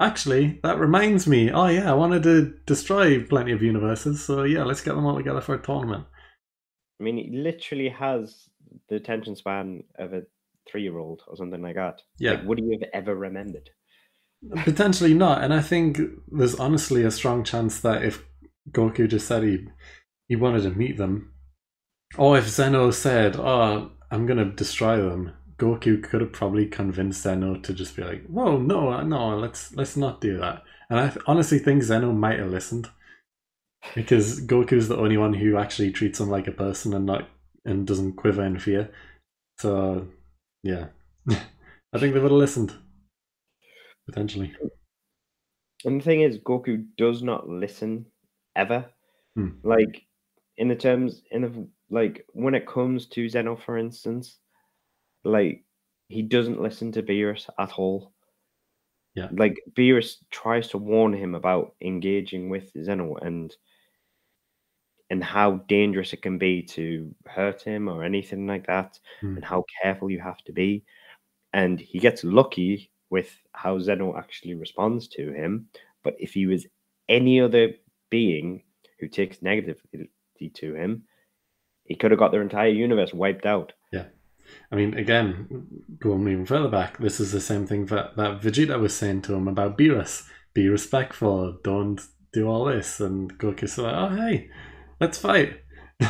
Actually, that reminds me. Oh yeah, I wanted to destroy plenty of universes, so yeah, let's get them all together for a tournament. I mean, he literally has the attention span of a three-year-old or something like that. Yeah. Like, would he have ever remembered? Potentially not, and I think there's honestly a strong chance that if Goku just said he he wanted to meet them, or if Zeno said, "Oh, I'm gonna destroy them," Goku could have probably convinced Zeno to just be like, "Whoa, no, no, let's let's not do that." And I honestly think Zeno might have listened because Goku's the only one who actually treats him like a person and not and doesn't quiver in fear. So, yeah, <laughs> I think they would have listened potentially. And the thing is, Goku does not listen ever. Hmm. Like in the terms in the like when it comes to Zeno, for instance, like he doesn't listen to Beerus at all. Yeah. Like Beerus tries to warn him about engaging with Zeno and and how dangerous it can be to hurt him or anything like that, Hmm. and how careful you have to be. And he gets lucky with how Zeno actually responds to him. But if he was any other being who takes negativity to him, he could have got their entire universe wiped out. I mean, again, going even further back, this is the same thing that, that Vegeta was saying to him about Beerus. Be respectful, don't do all this. And Goku's like, oh, hey, let's fight. <laughs>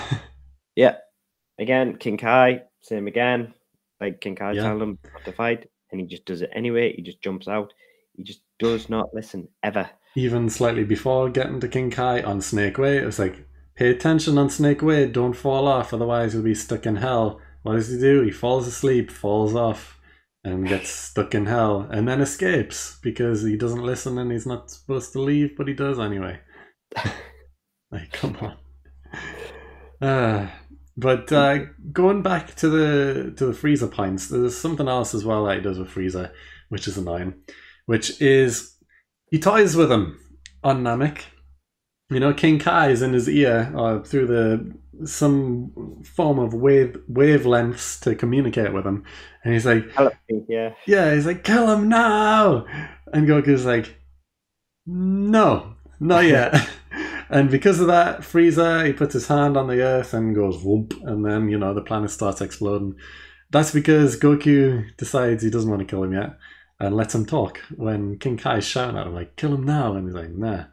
Yeah. Again, King Kai, same again. Like King Kai Yeah. telling him to fight, and he just does it anyway. He just jumps out. He just does not listen ever. even slightly before getting to King Kai on Snake Way, it was like, pay attention on Snake Way, don't fall off, otherwise you'll be stuck in hell. What does he do? He falls asleep, falls off, and gets stuck in hell, and then escapes because he doesn't listen and he's not supposed to leave, but he does anyway. <laughs> like, come on. Uh, but uh, going back to the to the Frieza points, there's something else as well that he does with Frieza, which is annoying, which is he toys with him on Namek. You know, King Kai is in his ear or through the some form of wave wavelengths to communicate with him, and he's like, yeah. "Yeah," he's like, "Kill him now," and Goku's like, "No, not <laughs> yet." and because of that, Frieza he puts his hand on the earth and goes whoop, and then you know the planet starts exploding. That's because Goku decides he doesn't want to kill him yet and lets him talk when King Kai's shouting at him like, "Kill him now," and he's like, "Nah."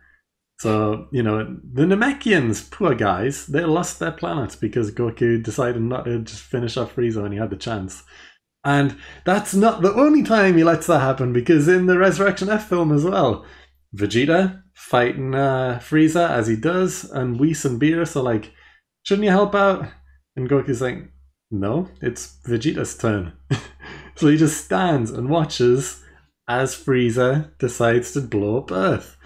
So you know the Namekians, poor guys, they lost their planet because Goku decided not to just finish off Frieza when he had the chance. And that's not the only time he lets that happen because in the Resurrection F film as well, Vegeta fighting uh, Frieza as he does, and Whis and Beerus are like, "Shouldn't you help out?" And Goku's like, "No, it's Vegeta's turn." <laughs> so he just stands and watches as Frieza decides to blow up Earth.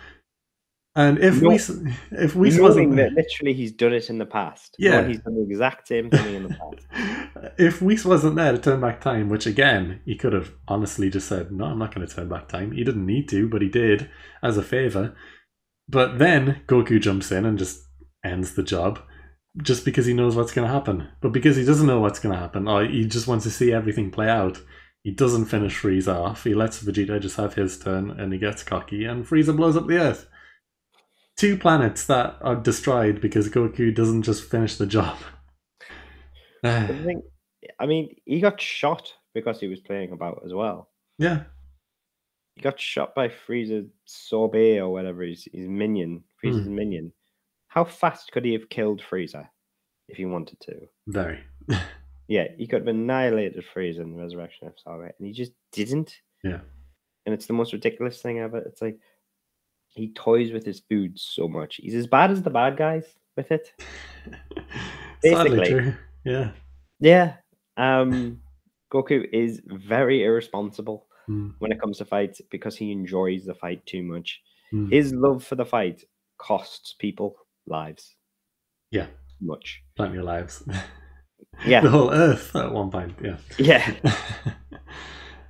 And if. Whis, if Knowing wasn't that literally he's done it in the past. Yeah. He's done the exact same thing in the <laughs> past. if Whis wasn't there to turn back time, which again, he could have honestly just said, No, I'm not going to turn back time. He didn't need to, but he did as a favor. But then Goku jumps in and just ends the job just because he knows what's going to happen. But because he doesn't know what's going to happen, or he just wants to see everything play out, he doesn't finish Frieza off. He lets Vegeta just have his turn and he gets cocky, and Frieza blows up the Earth. Two planets that are destroyed because Goku doesn't just finish the job. But the thing, I mean, he got shot because he was playing about as well. yeah, He got shot by Frieza Sorbet or whatever his, his minion, Frieza's hmm. minion. How fast could he have killed Frieza if he wanted to? very. <laughs> Yeah, he could have annihilated Frieza in the Resurrection of Sorbet, and he just didn't. Yeah. And it's the most ridiculous thing ever. It's like he toys with his food so much. He's as bad as the bad guys with it. <laughs> Sadly Basically. true. Yeah. Yeah. Um Goku is very irresponsible Mm, when it comes to fights because he enjoys the fight too much. mm. His love for the fight costs people lives. Yeah. Much. Plenty of lives. <laughs> Yeah. The whole Earth at one point. Yeah. Yeah. <laughs>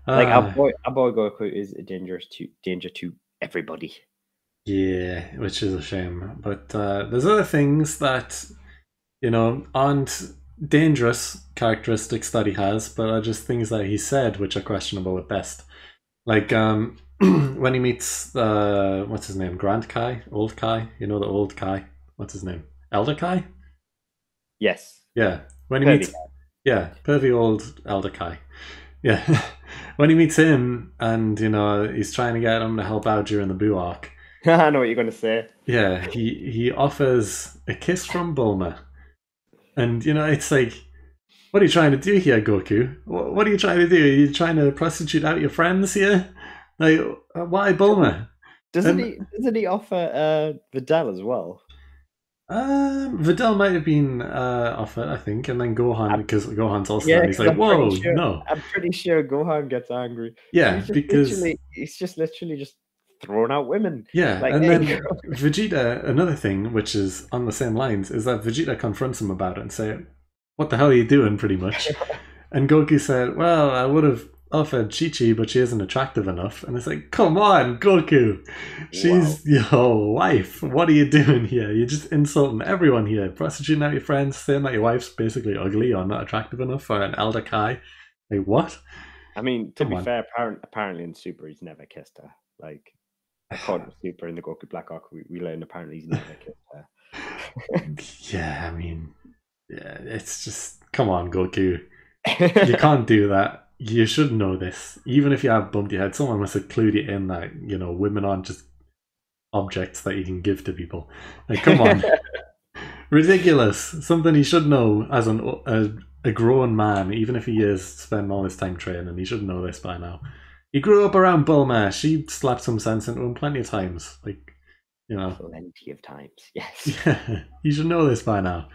Like our Ah, boy our boy Goku is a dangerous to danger to everybody. Yeah, which is a shame. But uh, there's other things that you know aren't dangerous characteristics that he has, but are just things that he said which are questionable at best. Like um, <clears throat> when he meets uh, what's his name, Grand Kai, Old Kai. You know the old Kai. What's his name? Elder Kai. Yes. Yeah, when he Pervy meets, yeah, pervy old elder Kai. Yeah, <laughs> when he meets him, and you know he's trying to get him to help out during the Buu arc. <laughs> I know what you're gonna say. Yeah, he he offers a kiss from Bulma, and you know it's like, what are you trying to do here, Goku? What, what are you trying to do? Are you trying to prostitute out your friends here? Like, uh, why Bulma? Doesn't Um, he doesn't he offer uh Videl as well? Um, Videl might have been uh, offered, I think, and then Gohan because Gohan's also Yeah, there. He's like, I'm "Whoa, sure- no, I'm pretty sure Gohan gets angry. yeah," he's because literally, he's just literally just throwing out women. Yeah, Like, and then. Vegeta, another thing which is on the same lines, is that Vegeta confronts him about it and say, What the hell are you doing, pretty much? <laughs> and Goku said, Well, I would have offered Chi Chi, but she isn't attractive enough. And it's like, Come on, Goku! She's your wife. What are you doing here? You're just insulting everyone here, prostituting out your friends, saying that your wife's basically ugly or not attractive enough for an Elder Kai. Like, what? I mean, to Come be on. fair, apparently in Super he's never kissed her. Like to Super in the Goku Black Arc, we, we learned apparently he's kissed her. <laughs> yeah, I mean, yeah, it's just come on, Goku. you <laughs> can't do that. You should know this. Even if you have bumped your head, someone must have clued you in that, you know, women aren't just objects that you can give to people. Like, come on. <laughs> Ridiculous. Something he should know as an a, a grown man, even if he is spending all his time training. He should know this by now. He grew up around Bulma. She slapped some sense into him plenty of times. Like, you know, Plenty of times. <laughs> Yes. yeah, <laughs> you should know this by now.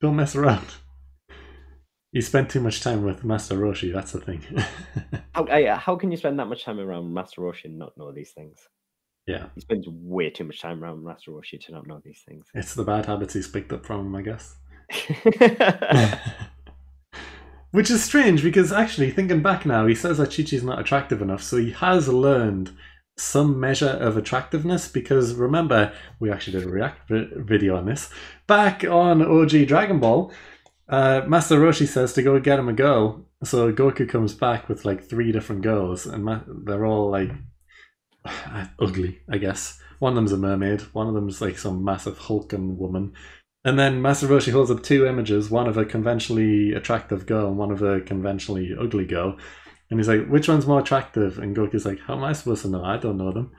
Don't mess around. You spent too much time with Master Roshi. That's the thing. <laughs> How, uh, I, how can you spend that much time around Master Roshi and not know these things? yeah, He spends way too much time around Master Roshi to not know these things. it's the bad habits he's picked up from him, I guess. Which is strange because actually, thinking back now, he says that Chi Chi's not attractive enough, so he has learned some measure of attractiveness. Because remember, we actually did a react video on this back on OG Dragon Ball. Uh, Master Roshi says to go get him a girl, so Goku comes back with like three different girls, and they're all like <sighs> ugly, I guess. One of them's a mermaid, one of them's like some massive hulking woman, and then Master Roshi holds up two images, one of a conventionally attractive girl and one of a conventionally ugly girl. And he's like, which one's more attractive? And Goku's like, how am I supposed to know? I don't know them.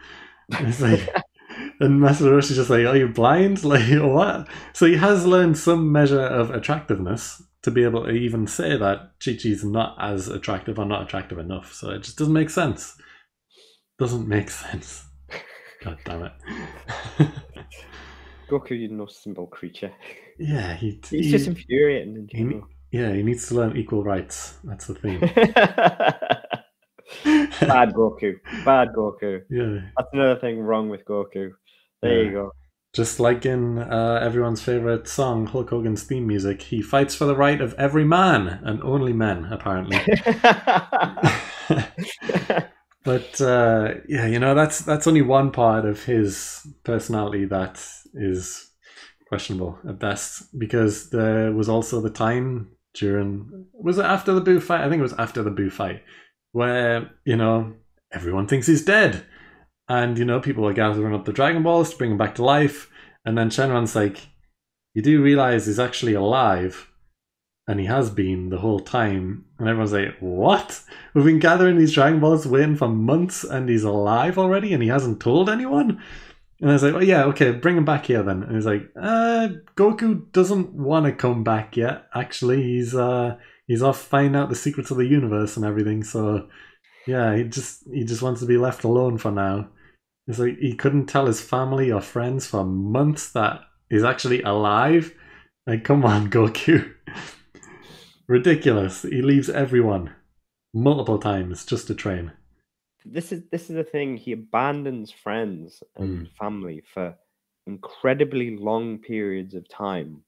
And he's like, <laughs> and Master Roshi's just like, are you blind? <laughs> Like, what? So he has learned some measure of attractiveness to be able to even say that Chi-Chi's not as attractive or not attractive enough. So it just doesn't make sense. Doesn't make sense. <laughs> God damn it. Goku, you no simple creature. yeah, he, <laughs> He's he- just infuriating in he- general. yeah, he needs to learn equal rights. That's the thing. <laughs> Bad Goku. Bad Goku. <laughs> yeah. That's another thing wrong with Goku. There Yeah. you go. Just like in uh, everyone's favorite song, Hulk Hogan's theme music, he fights for the right of every man and only men, apparently. But uh, yeah, you know that's that's only one part of his personality that is questionable at best because there was also the time during was it after the Buu fight? I think it was after the Buu fight where you know everyone thinks he's dead, and you know people are gathering up the Dragon Balls to bring him back to life, and then Shenron's like, "You do realize he's actually alive." And he has been the whole time. And everyone's like, What? We've been gathering these Dragon Balls waiting for months and he's alive already and he hasn't told anyone? And I was like, Oh, yeah, okay, bring him back here then. And he's like, uh, Goku doesn't want to come back yet. Actually, he's uh, he's off finding out the secrets of the universe and everything. So, yeah, he just he just wants to be left alone for now. It's like he couldn't tell his family or friends for months that he's actually alive. Like, come on, <laughs> Goku. Ridiculous. He leaves everyone multiple times just to train. this is this is the thing. He abandons friends and hmm. family for incredibly long periods of time.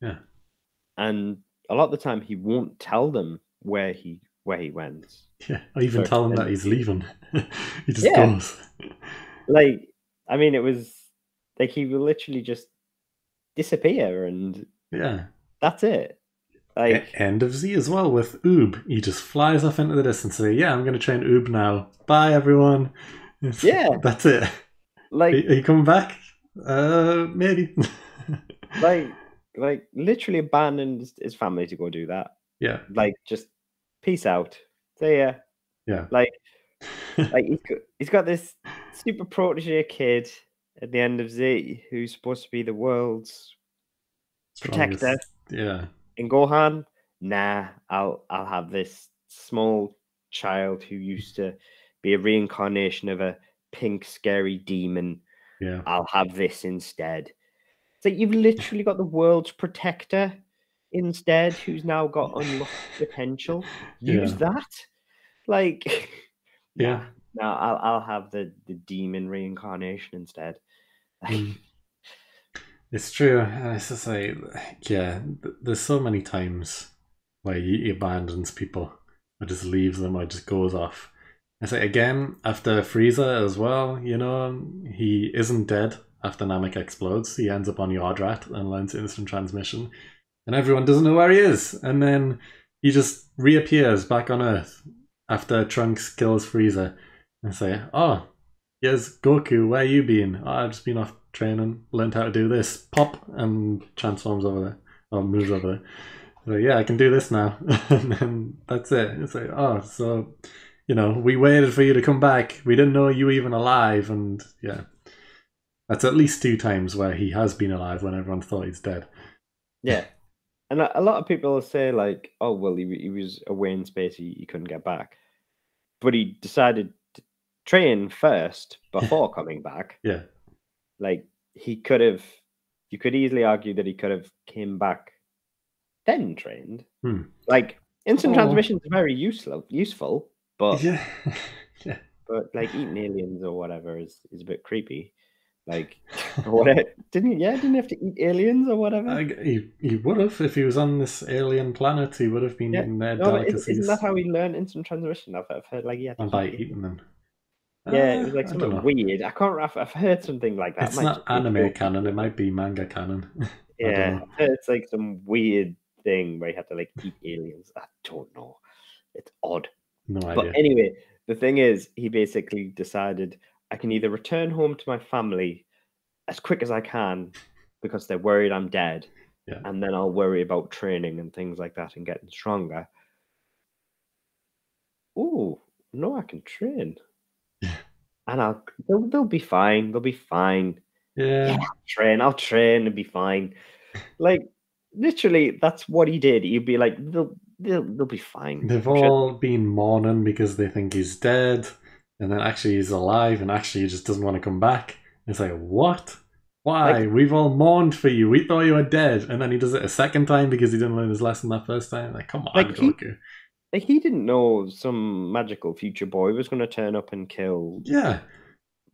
Yeah. And a lot of the time he won't tell them where he where he went. Yeah, I even For tell him that he's leaving. <laughs> he just Yeah. goes. Like I mean it was like he will literally just disappear and Yeah. that's it. Like End of Z as well with Oob. He just flies off into the distance and say, Yeah, I'm going to train Oob now. Bye, everyone. Yeah. <laughs> That's it. Like are you coming back? Uh, maybe. <laughs> like like literally abandoned his- family to go do that. yeah. Like just peace out. See ya. Yeah. Like <laughs> like he's got, he's got this super protege kid at the end of Z who's supposed to be the world's protector. Yeah. In Gohan, nah, I'll I'll have this small child who used to be a reincarnation of a pink scary demon. Yeah. I'll have this instead. So you've literally got the world's protector instead, who's now got unlocked potential. Use Yeah. that. Like Yeah. <laughs> Now I'll I'll have the the demon reincarnation instead. Mm. It's true. and It's just like, yeah, there's so many times where he abandons people or just leaves them or just goes off. It's like, again, after Frieza as well, you know, he isn't dead after Namek explodes. He ends up on Yardrat and learns instant transmission. And everyone doesn't know where he is. And then he just reappears back on Earth after Trunks kills Frieza and say, oh, Yes, Goku, where you been? Oh, I've just been off training, learned how to do this. Pop and transforms over there, or moves over there. So yeah, I can do this now, <laughs> and then that's it. It's like, oh, so you know, we waited for you to come back. We didn't know you were even alive, and yeah, that's at least two times where he has been alive when everyone thought he's dead. Yeah. And a a lot of people say like, "Oh, well, he, he was away in space; he, he couldn't get back." But he decided to train first <laughs> before coming back. Yeah, Like he could have, you could easily argue that he could have came back, then trained. Hmm. Like instant Oh. transmission is very useful, useful, but yeah, <laughs> yeah. but like eating aliens or whatever is, is a bit creepy. Like, <laughs> what didn't? Yeah, didn't have to eat aliens or whatever? I, he he would have if he was on this alien planet. He would have been Yeah. eating their no, delicacies isn't that how he learned instant transmission? I've, I've heard like yeah, and by eating them. Yeah, it was ah, like I something know. weird. I can't. I've, I've heard something like that. It's Might not anime joke. canon. It might be manga canon. <laughs> Yeah, know. I've heard it's like some weird thing where you have to like eat aliens. I don't know. It's odd. No idea. But anyway, the thing is, he basically decided I can either return home to my family as quick as I can because they're worried I'm dead, Yeah. and then I'll worry about training and things like that and getting stronger. Oh no, I can train. And I'll they'll, they'll be fine. They'll be fine. yeah, Train, I'll train and be fine. Like literally, that's what he did. He'd be like, they'll they'll, they'll be fine. they've sure all been mourning because they think he's dead, and then actually he's alive, and actually he just doesn't want to come back. It's like what? Why? Like- We've all mourned for you. We thought you were dead, and then he does it a second time because he didn't learn his lesson that first time. Like, come on, Like, he-. Like he didn't know some magical future boy was going to turn up and kill Yeah.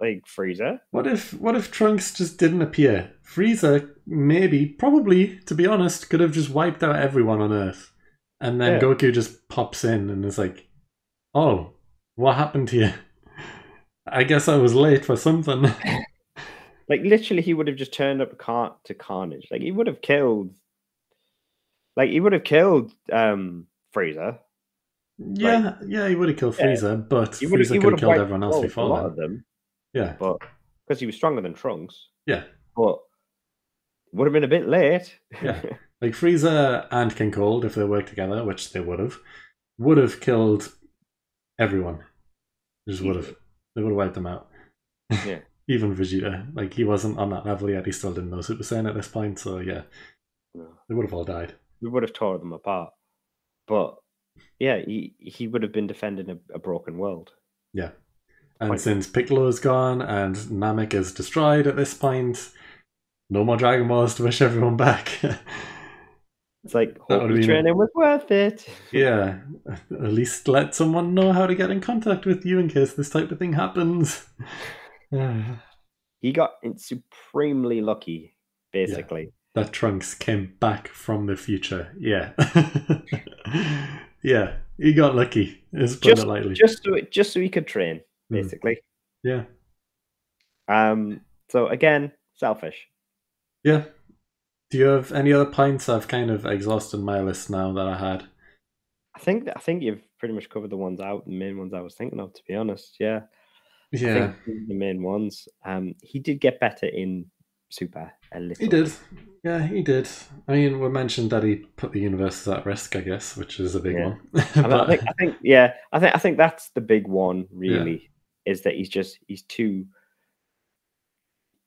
like Frieza. What if what if Trunks just didn't appear? Frieza, maybe, probably, to be honest, could have just wiped out everyone on Earth. And then Yeah. Goku just pops in and is like, Oh, what happened here? <laughs> I guess I was late for something. <laughs> Like literally, he would have just turned up car- to Carnage. Like he would have killed. Like he would have killed um Frieza. Yeah, yeah, he would have killed Yeah. Frieza, but He Frieza could have killed everyone else out a before lot then. of them, Yeah, but because he was stronger than Trunks. yeah. But would have been a bit late. Yeah. <laughs> Like Frieza and King Cold, if they worked together, which they would have, would have killed everyone. Just would have. They would have wiped them out. Yeah. <laughs> Even Vegeta. Like he wasn't on that level yet, he still didn't know Super Saiyan at this point, so yeah, No. they would have all died. we would have tore them apart. But yeah, he he would have been defending a, a broken world. Yeah. And Point. since Piccolo's gone and Namek is destroyed at this point, no more Dragon Balls to wish everyone back. <laughs> It's like That would've hopefully been- training was worth it. yeah. At least let someone know how to get in contact with you in case this type of thing happens. <sighs> He got supremely lucky, basically. that Trunks came back from the future. Yeah. <laughs> yeah. He got lucky. Let's Just, lightly. just so just so he could train, Hmm. basically. yeah. Um. So again, selfish. Yeah. Do you have any other points? I've kind of exhausted my list now that I had. I think I think you've pretty much covered the ones out, the main ones I was thinking of. To be honest, yeah. Yeah. think the main ones. Um, he did get better in Super a little. He did. Yeah, he did. I mean, we mentioned that he put the universes at risk, I guess, which is a big Yeah. one. I, mean, I <laughs> but, think, I think, yeah, I think, I think that's the big one. Really, is that he's just he's too.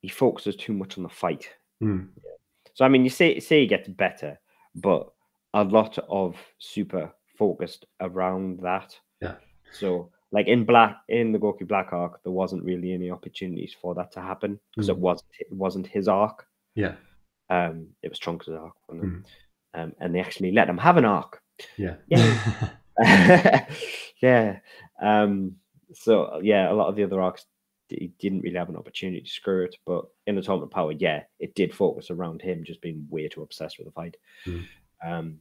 He focuses too much on the fight. Hmm. So I mean, you say say he gets better, but a lot of Super focused around that. Yeah. So like in Black in the Goku Black arc, there wasn't really any opportunities for that to happen because it Mm. wasn't it wasn't his arc. yeah, Um, it was Trunks' arc? Mm. um, and they actually let him have an arc. yeah. Yeah. <laughs> <laughs> yeah. Um, so yeah, a lot of the other arcs he didn't really have an opportunity to screw it, but in Atomic Power, yeah, it did focus around him just being way too obsessed with the fight. Mm. Um,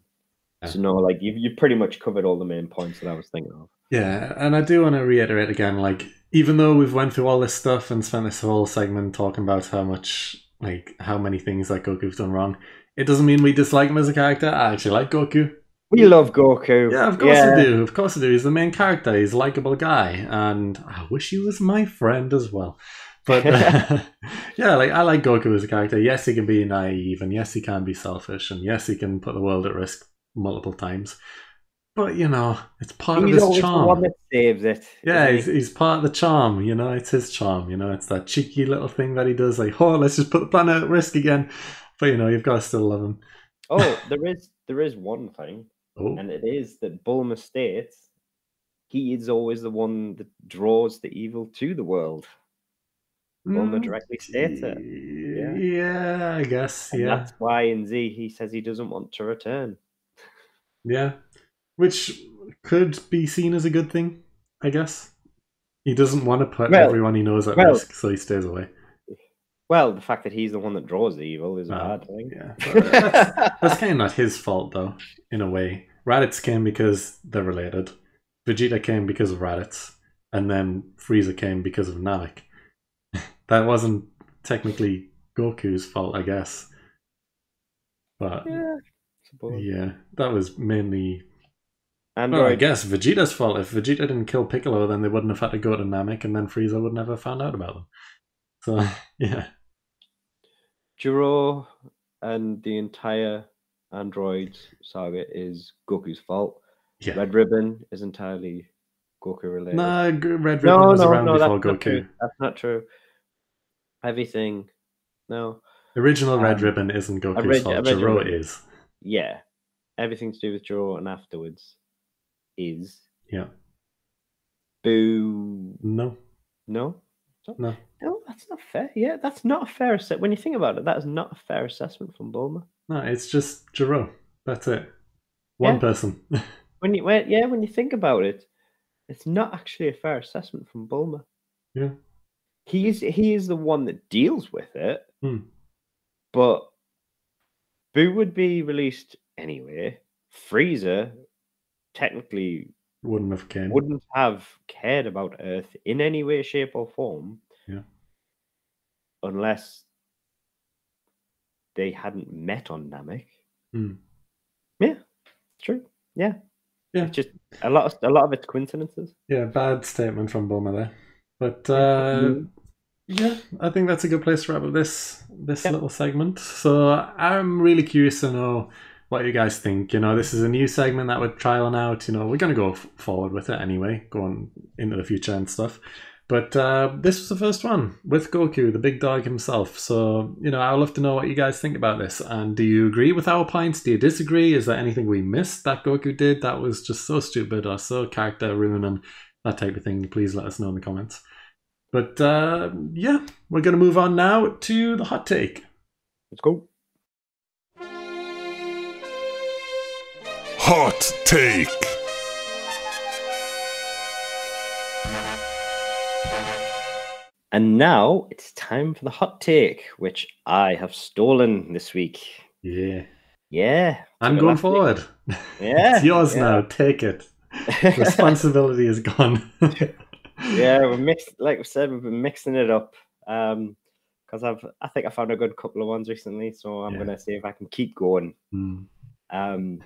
Yeah. so no, like you've you pretty much covered all the main points that I was thinking of. Yeah, and I do want to reiterate again, like even though we've went through all this stuff and spent this whole segment talking about how much, like how many things that Goku's done wrong, it doesn't mean we dislike him as a character. I actually like Goku. We love Goku. Yeah, of course yeah. I do. Of course I do. He's the main character. He's a likable guy, and I wish he was my friend as well. But <laughs> <laughs> yeah, like I like Goku as a character. Yes, he can be naive, and yes, he can be selfish, and yes, he can put the world at risk multiple times. But you know, it's part He's of his always the one charm. that saves it. Yeah, he's, he? he's part of the charm. You know, it's his charm. You know, it's that cheeky little thing that he does. Like, oh, let's just put the planet at risk again. But you know, you've got to still love him. Oh, <laughs> there is there is one thing, Oh, and it is that Bulma states he is always the one that draws the evil to the world. Bulma Mm, directly states it. Yeah, yeah, I guess. And Yeah, that's why in Z he says he doesn't want to return. yeah. Which could be seen as a good thing, I guess. He doesn't want to put Well- everyone he knows at well- risk, so he stays away. Well, the fact that he's the one that draws the evil is a Ah, bad thing. Yeah, <laughs> that's kind of not his fault, though. In a way, Raditz came because they're related. Vegeta came because of Raditz, and then Frieza came because of Namek. <laughs> that wasn't technically Goku's fault, I guess. But yeah. yeah, that was mainly And Well, I guess Vegeta's fault. If Vegeta didn't kill Piccolo, then they wouldn't have had to go to Namek, and then Frieza would never have found out about them. So, <laughs> yeah. Gero and the entire Android saga is Goku's fault. yeah. Red Ribbon is entirely Goku related. Nah, Red Ribbon no, was no, around no, before that's not true. Goku. That's not true. Everything, no, Original Red Um, Ribbon isn't Goku's orig- fault. original Gero is. yeah, everything to do with Gero and afterwards is Yeah. boo. No, No, no. no, that's not fair. Yeah, that's not a fair assessment. When you think about it, that is not a fair assessment from Bulma. No, it's just Gero. That's it. One Yeah. person. <laughs> When you, when, yeah, when you think about it, it's not actually a fair assessment from Bulma. yeah. he is he is the one that deals with it. Hmm. But Buu would be released anyway. Frieza technically Wouldn't have came. wouldn't have cared about Earth in any way, shape, or form. Yeah. Unless they hadn't met on Namek. Hmm. Yeah, true. Yeah. Yeah. It's just a lot of a lot of it's coincidences. Yeah, bad statement from Bulma there. But uh, Mhm. yeah, I think that's a good place to wrap up this this Yeah. little segment. So I'm really curious to know what do you guys think. You know, this is a new segment that we're trialing out. You know, we're going to go f- forward with it anyway, going into the future and stuff. But uh, this was the first one with Goku, the big dog himself. So, you know, I'd love to know what you guys think about this. And do you agree with our points? Do you disagree? Is there anything we missed that Goku did that was just so stupid or so character ruining, that type of thing? Please let us know in the comments. But uh, yeah, we're going to move on now to the hot take. Let's go. Hot take. And now it's time for the hot take, which I have stolen this week. Yeah. Yeah. I'm going last week. forward. Yeah. <laughs> it's yours yeah. now. Take it. <laughs> Responsibility is gone. <laughs> yeah, we're mixed. Like we said, we've been mixing it up. Um, because I've, I think I found a good couple of ones recently, so I'm Yeah. gonna see if I can keep going. Hmm. Um,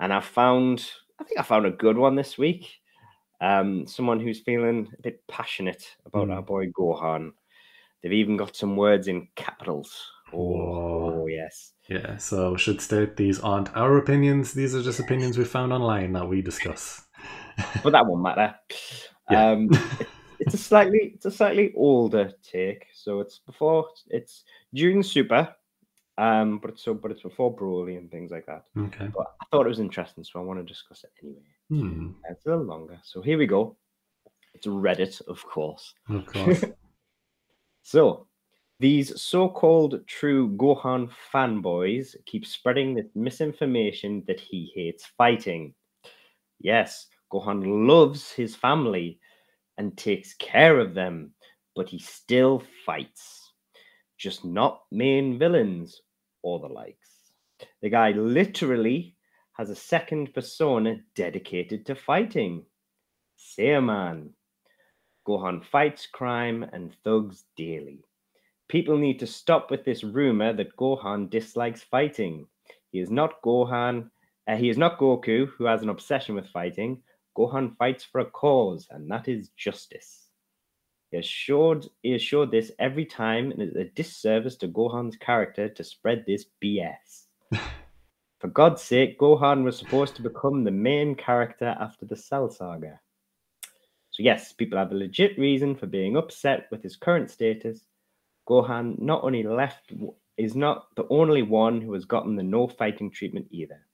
and I found, I think I found a good one this week. Um, someone who's feeling a bit passionate about Mm. our boy Gohan. They've even got some words in capitals. Oh, oh yes. Yeah, so should state these aren't our opinions. These are just opinions we found online that we discuss. <laughs> but that won't matter. Yeah. Um, <laughs> it's a slightly it's a slightly older take, so it's before it's during Super, um, but it's so but it's before Broly and things like that. okay. But I thought it was interesting, so I want to discuss it anyway. Hmm. It's a little longer, so here we go. It's Reddit, of course. Of <laughs> course. So, these so called true Gohan fanboys keep spreading the misinformation that he hates fighting. Yes, Gohan loves his family and takes care of them, but he still fights. Just not main villains or the likes. The guy literally has a second persona dedicated to fighting. Saiyaman. Gohan fights crime and thugs daily. People need to stop with this rumor that Gohan dislikes fighting. He is not Gohan. uh, he is not Goku, who has an obsession with fighting. Gohan fights for a cause, and that is justice. He assured, he has showed this every time, and it is a disservice to Gohan's character to spread this BS. <laughs> For God's sake, Gohan was supposed to become the main character after the Cell Saga. So, yes, people have a legit reason for being upset with his current status. Gohan not only left, is not the only one who has gotten the no fighting treatment either.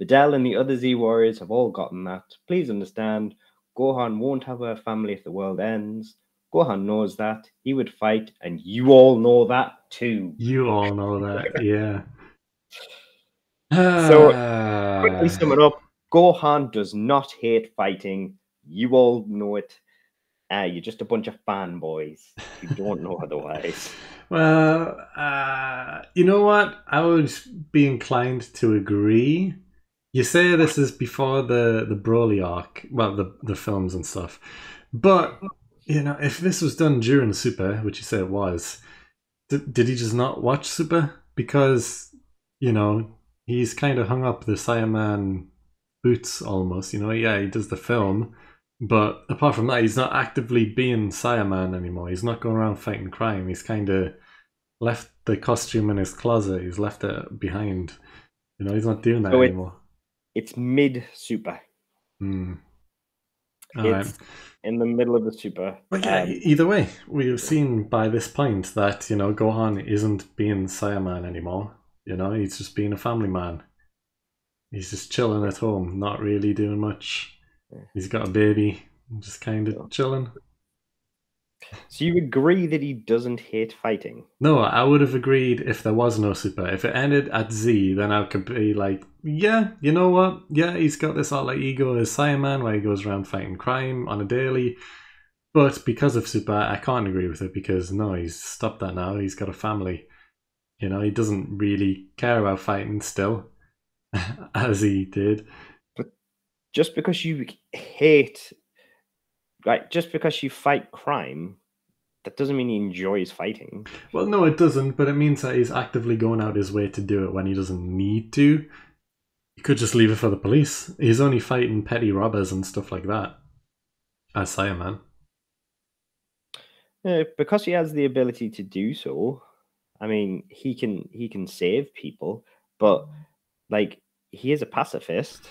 Videl and the other Z Warriors have all gotten that. Please understand, Gohan won't have a family if the world ends. Gohan knows that. He would fight, and you all know that too. You all know that, <laughs> yeah. So, <sighs> Quickly sum it up Gohan does not hate fighting. You all know it. Uh, you're just a bunch of fanboys. You don't know <laughs> otherwise. Well, uh, you know what? I would be inclined to agree. You say this is before the the Broly arc, well, the the films and stuff, but you know, if this was done during Super, which you say it was, did, did he just not watch Super because you know he's kind of hung up the Saiyaman boots almost? You know, yeah, he does the film, but apart from that, he's not actively being Saiyaman anymore. He's not going around fighting crime. He's kind of left the costume in his closet. He's left it behind. You know, he's not doing that So it- anymore. It's mid super. All It's right. in the middle of the super. Well, yeah, Um, either way, we've seen by this point that, you know, Gohan isn't being Saiyaman anymore. You know, he's just being a family man. He's just chilling at home, not really doing much. He's got a baby, just kind of chilling. So you agree that he doesn't hate fighting? No, I would have agreed if there was no Super. If it ended at Z, then I could be like, yeah, you know what? Yeah, he's got this alter ego as Saiyaman where he goes around fighting crime on a daily. But because of Super, I can't agree with it because no, he's stopped that now. He's got a family. You know, he doesn't really care about fighting still, <laughs> as he did. But just because you hate, right? Just because you fight crime, that doesn't mean he enjoys fighting. Well, no, it doesn't, but it means that he's actively going out his way to do it when he doesn't need to. He could just leave it for the police. He's only fighting petty robbers and stuff like that. As Saiyaman. Uh, because he has the ability to do so. I mean, he can he can save people, but like he is a pacifist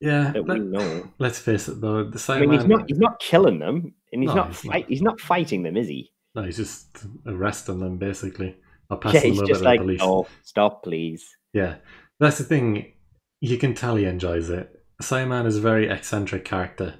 Yeah, that we Let's face it though. The I Saiyaman. mean, he's not he's not killing them, and he's No, not he's not. he's not fighting them, is he? No, he's just arresting them basically, or Yeah, he's them over just to the like, police. oh, stop, please. Yeah, that's the thing. You can tell he enjoys it. Saiyaman is a very eccentric character.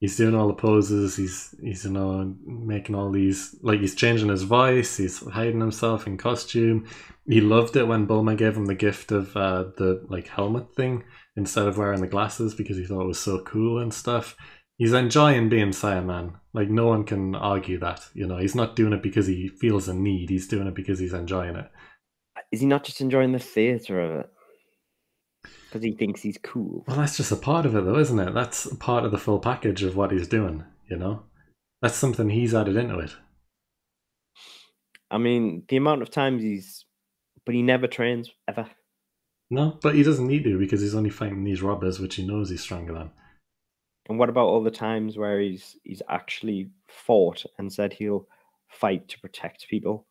He's doing all the poses. He's he's you know making all these like he's changing his voice. He's hiding himself in costume. He loved it when Bulma gave him the gift of uh, the like helmet thing instead of wearing the glasses because he thought it was so cool and stuff. He's enjoying being Saiyaman. Like no one can argue that. You know, he's not doing it because he feels a need. He's doing it because he's enjoying it. Is he not just enjoying the theatre of it? Because he thinks he's cool. Well, that's just a part of it, though, isn't it? That's part of the full package of what he's doing, you know? That's something he's added into it. I mean, the amount of times he's, but he never trains ever. No, but he doesn't need to because he's only fighting these robbers, which he knows he's stronger than. And what about all the times where he's he's actually fought and said he'll fight to protect people?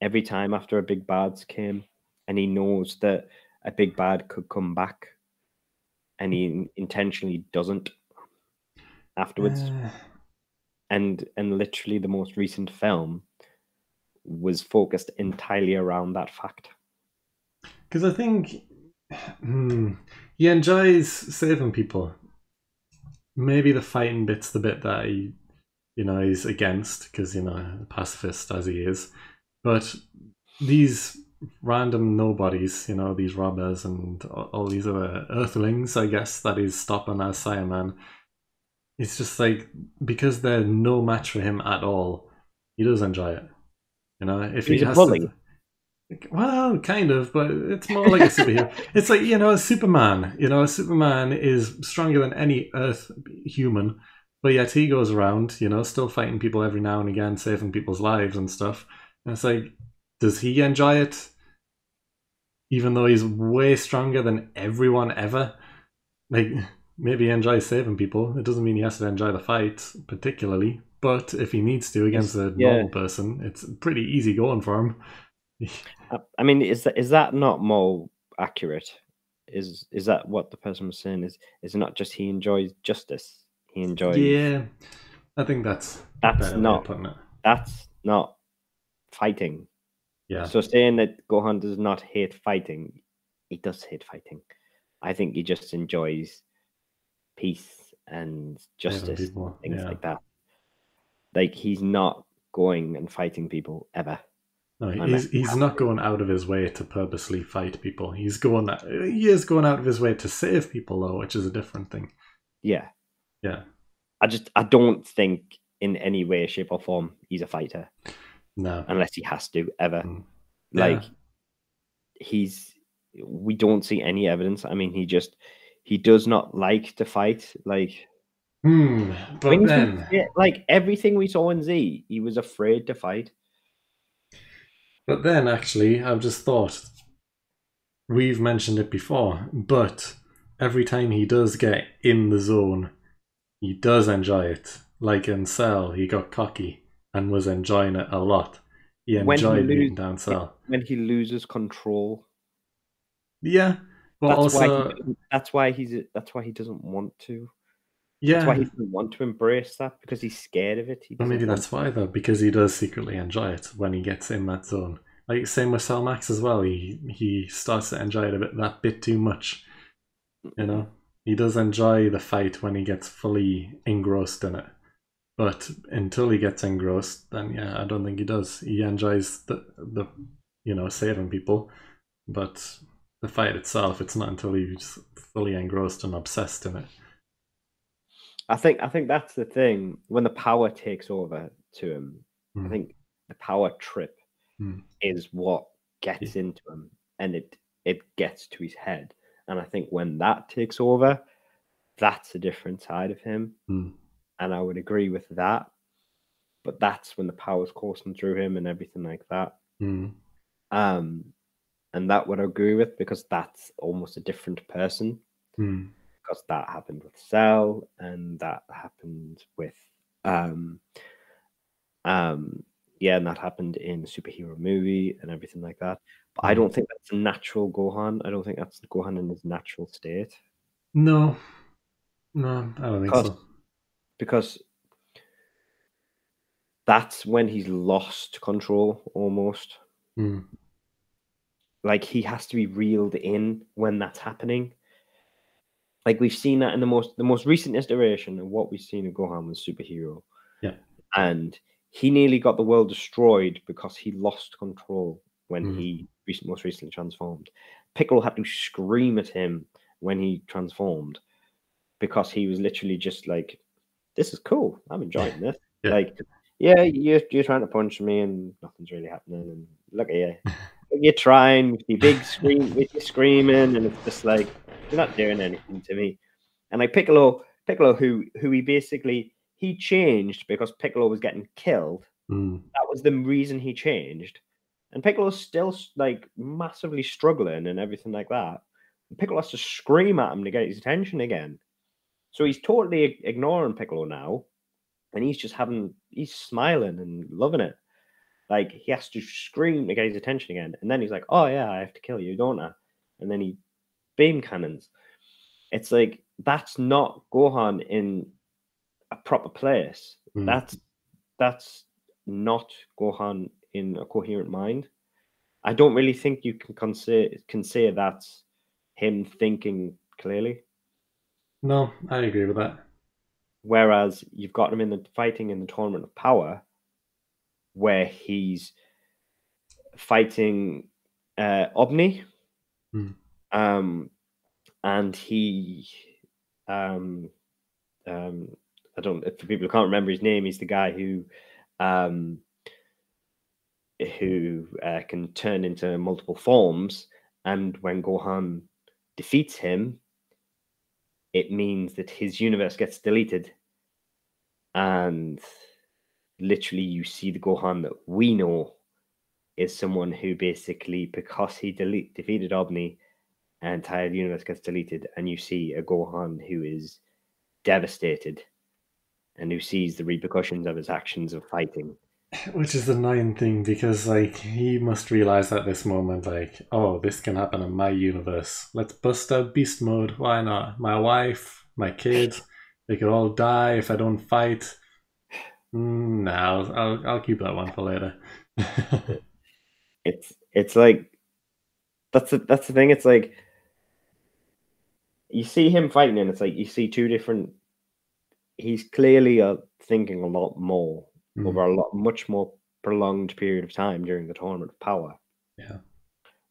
Every time after a big bad's came, and he knows that a big bad could come back, and he intentionally doesn't afterwards. Uh, and and literally the most recent film was focused entirely around that fact. Because I think Hmm. he enjoys saving people. Maybe the fighting bit's the bit that he, you know, he's against because you know, pacifist as he is. But these random nobodies, you know, these robbers and all these other earthlings, I guess, that he's stopping as Saiyaman. It's just like because they're no match for him at all. He does enjoy it. You know, if He's he a has bully. to. Well, kind of, but it's more like a superhero. <laughs> it's like you know, a Superman. You know, a Superman is stronger than any Earth human, but yet he goes around, you know, still fighting people every now and again, saving people's lives and stuff. And it's like, does he enjoy it? Even though he's way stronger than everyone ever, like maybe he enjoys saving people. It doesn't mean he has to enjoy the fight particularly. But if he needs to against a yeah. normal person, it's pretty easy going for him. <laughs> I- I mean, is that is that not more accurate? Is is that what the person was saying? Is is it not just he enjoys justice? He enjoys. Yeah, I think that's That's better way of not- That's not fighting. Yeah, So saying that Gohan does not hate fighting, he does hate fighting. I think he just enjoys peace and justice, people, things yeah. like that. Like he's not going and fighting people ever. No, he's he's not going out of his way to purposely fight people. He's going he is going out of his way to save people though, which is a different thing. Yeah. Yeah. I just I don't think in any way, shape, or form he's a fighter No. unless he has to ever. Mm. Like Yeah. he's we don't see any evidence. I mean, he just he does not like to fight. Like Hmm. But then think- like everything we saw in Z, he was afraid to fight. But then, actually, I've just thought we've mentioned it before, but every time he does get in the zone, he does enjoy it. Like in Cell, he got cocky and was enjoying it a lot. He When he enjoyed lose- beating down Cell. When he loses control, Yeah, but that's why he, that's why he's that's why he doesn't want to. Yeah, That's why he doesn't want to embrace that because he's scared of it. Well, maybe that's why though, because he does secretly enjoy it when he gets in that zone. Like same with Cell Max as well. He he starts to enjoy it a bit that bit too much. You know, he does enjoy the fight when he gets fully engrossed in it. But until he gets engrossed, then yeah, I don't think he does. He enjoys the the you know saving people, but the fight itself, it's not until he's fully engrossed and obsessed in it. I think I think that's the thing when the power takes over to him. I Mm. think the power trip Mm. is what gets into him, and it it gets to his head. And I think when that takes over, that's a different side of him. Mm. And I would agree with that. But that's when the power's coursing through him and everything like that. Mm. Um, and that would I agree with because that's almost a different person. Because that happened with Cell and that happened with um um yeah, and that happened in the superhero movie and everything like that. But I Mhm. don't think that's a natural Gohan. I don't think that's Gohan in his natural state No, no, I don't think Because- so. because that's when he's lost control almost. Mm. like he has to be reeled in when that's happening. Like we've seen that in the most the most recent iteration of what we've seen of Gohan was superhero. Yeah. And he nearly got the world destroyed because he lost control when Mhm. he recent, most recently transformed. Piccolo had to scream at him when he transformed because he was literally just like, This is cool. I'm enjoying this. Yeah. Like, yeah, you're you're trying to punch me and nothing's really happening. And look at you. <laughs> You're trying with your big scream, with your screaming, and it's just like you're not doing anything to me. And like Piccolo, Piccolo, who who he basically he changed because Piccolo was getting killed. Mm. That was the reason he changed. And Piccolo's still like massively struggling and everything like that. And Piccolo has to scream at him to get his attention again. So he's totally ignoring Piccolo now, and he's just having he's smiling and loving it. Like he has to scream to get his attention again, and then he's like, "Oh yeah, I have to kill you, don't I?" And then he beam cannons. It's like that's not Gohan in a proper place. Mm. That's that's not Gohan in a coherent mind. I don't really think you can consider can say that's him thinking clearly. No, I agree with that. Whereas you've got him in the fighting in the tournament of power, where he's fighting uh, Obni, Hmm. um, and he, um, um, I don't. For people who can't remember his name, he's the guy who, um, who uh, can turn into multiple forms, and when Gohan defeats him, it means that his universe gets deleted and literally you see the gohan that we know is someone who basically because he delete, defeated obni entire universe gets deleted and you see a gohan who is devastated and who sees the repercussions of his actions of fighting <laughs> Which is the annoying thing because like he must realize at this moment, like, oh, this can happen in my universe. Let's bust out beast mode. Why not? My wife, my kids, they could all die if I don't fight. Mm, no, I'll, I'll I'll keep that one for later. <laughs> it's it's like that's the that's the thing. It's like you see him fighting, and it's like you see two different. He's clearly uh, thinking a lot more Mhm. over a lot much more prolonged period of time during the tournament of power. Yeah.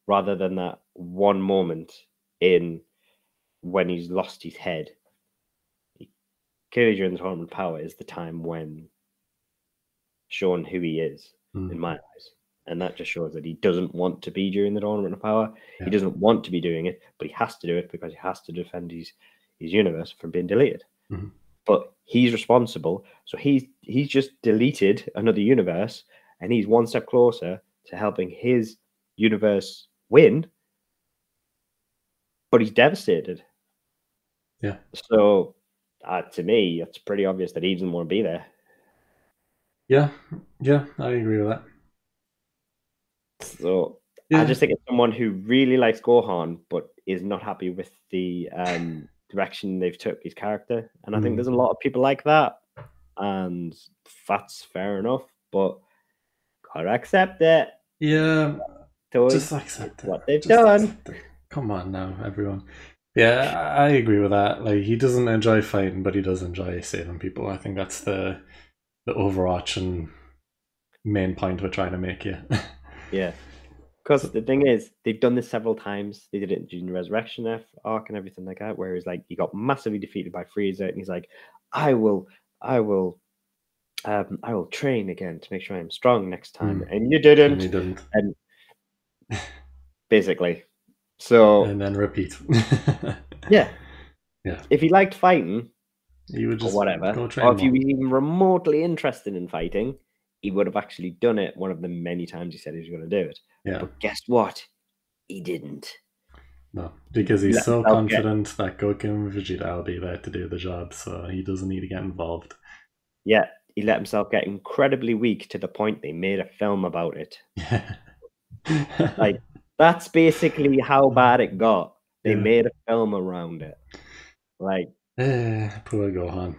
Rather than that one moment in when he's lost his head. Clearly during the tournament of power is the time when shown who he is Mm. in my eyes. And that just shows that he doesn't want to be during the tournament of power. Yeah. He doesn't want to be doing it, but he has to do it because he has to defend his his universe from being deleted. Mhm. But he's responsible, so he's he's just deleted another universe, and he's one step closer to helping his universe win. But he's devastated. Yeah. So, uh, to me, it's pretty obvious that he doesn't want to be there. Yeah, yeah, I agree with that. So Yeah, I just think it's someone who really likes Gohan, but is not happy with the um, direction they've took his character. And I think Mm. there's a lot of people like that, and that's fair enough. But gotta accept it. yeah, So just accept it. what they've Just done. Come on now, everyone. Yeah, I I agree with that. Like he doesn't enjoy fighting, but he does enjoy saving people. I think that's the the overarching main point we're trying to make here. <laughs> Yeah. Because the thing is, they've done this several times. They did it during the Resurrection F arc and everything like that, where he's like, he got massively defeated by Frieza, and he's like, I will, I will, um, I will train again to make sure I'm strong next time. And you didn't, and he didn't. And <laughs> basically. So And then repeat. <laughs> yeah, Yeah. If he liked fighting you would or whatever, or if he was even remotely interested in fighting, he would have actually done it one of the many times he said he was going to do it. Yeah, But guess what? He didn't. no, because he's Let so himself get- confident that Goku and Vegeta will be there to do the job, so he doesn't need to get involved. Yeah, he let himself get incredibly weak to the point they made a film about it. Yeah. Like, That's basically how <laughs> bad it got. They Yeah. made a film around it. Like, Eh, poor Gohan.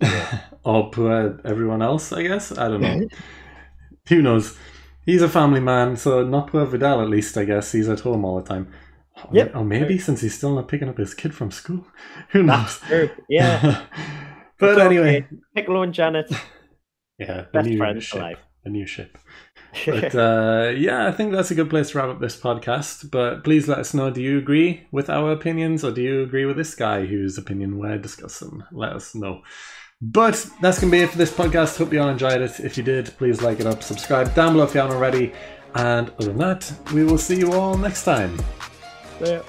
<laughs> or poor everyone else, I guess. I don't know. <laughs> Who knows? He's a family man, so not poor Videl at least, I guess. He's at home all the time. Or- Yep. Or maybe since he's still not picking up his kid from school. <laughs> Who knows? Yeah. but It's anyway, okay. Piccolo and Janet, yeah, best friends life. The new ship. But <laughs> uh, yeah, I think that's a good place to wrap up this podcast. But please let us know do you agree with our opinions or do you agree with this guy whose opinion we're discussing? Let us know. But that's going to be it for this podcast. Hope you all enjoyed it. If you did, please like it up, subscribe down below if you haven't already. And other than that, we will see you all next time. Yeah.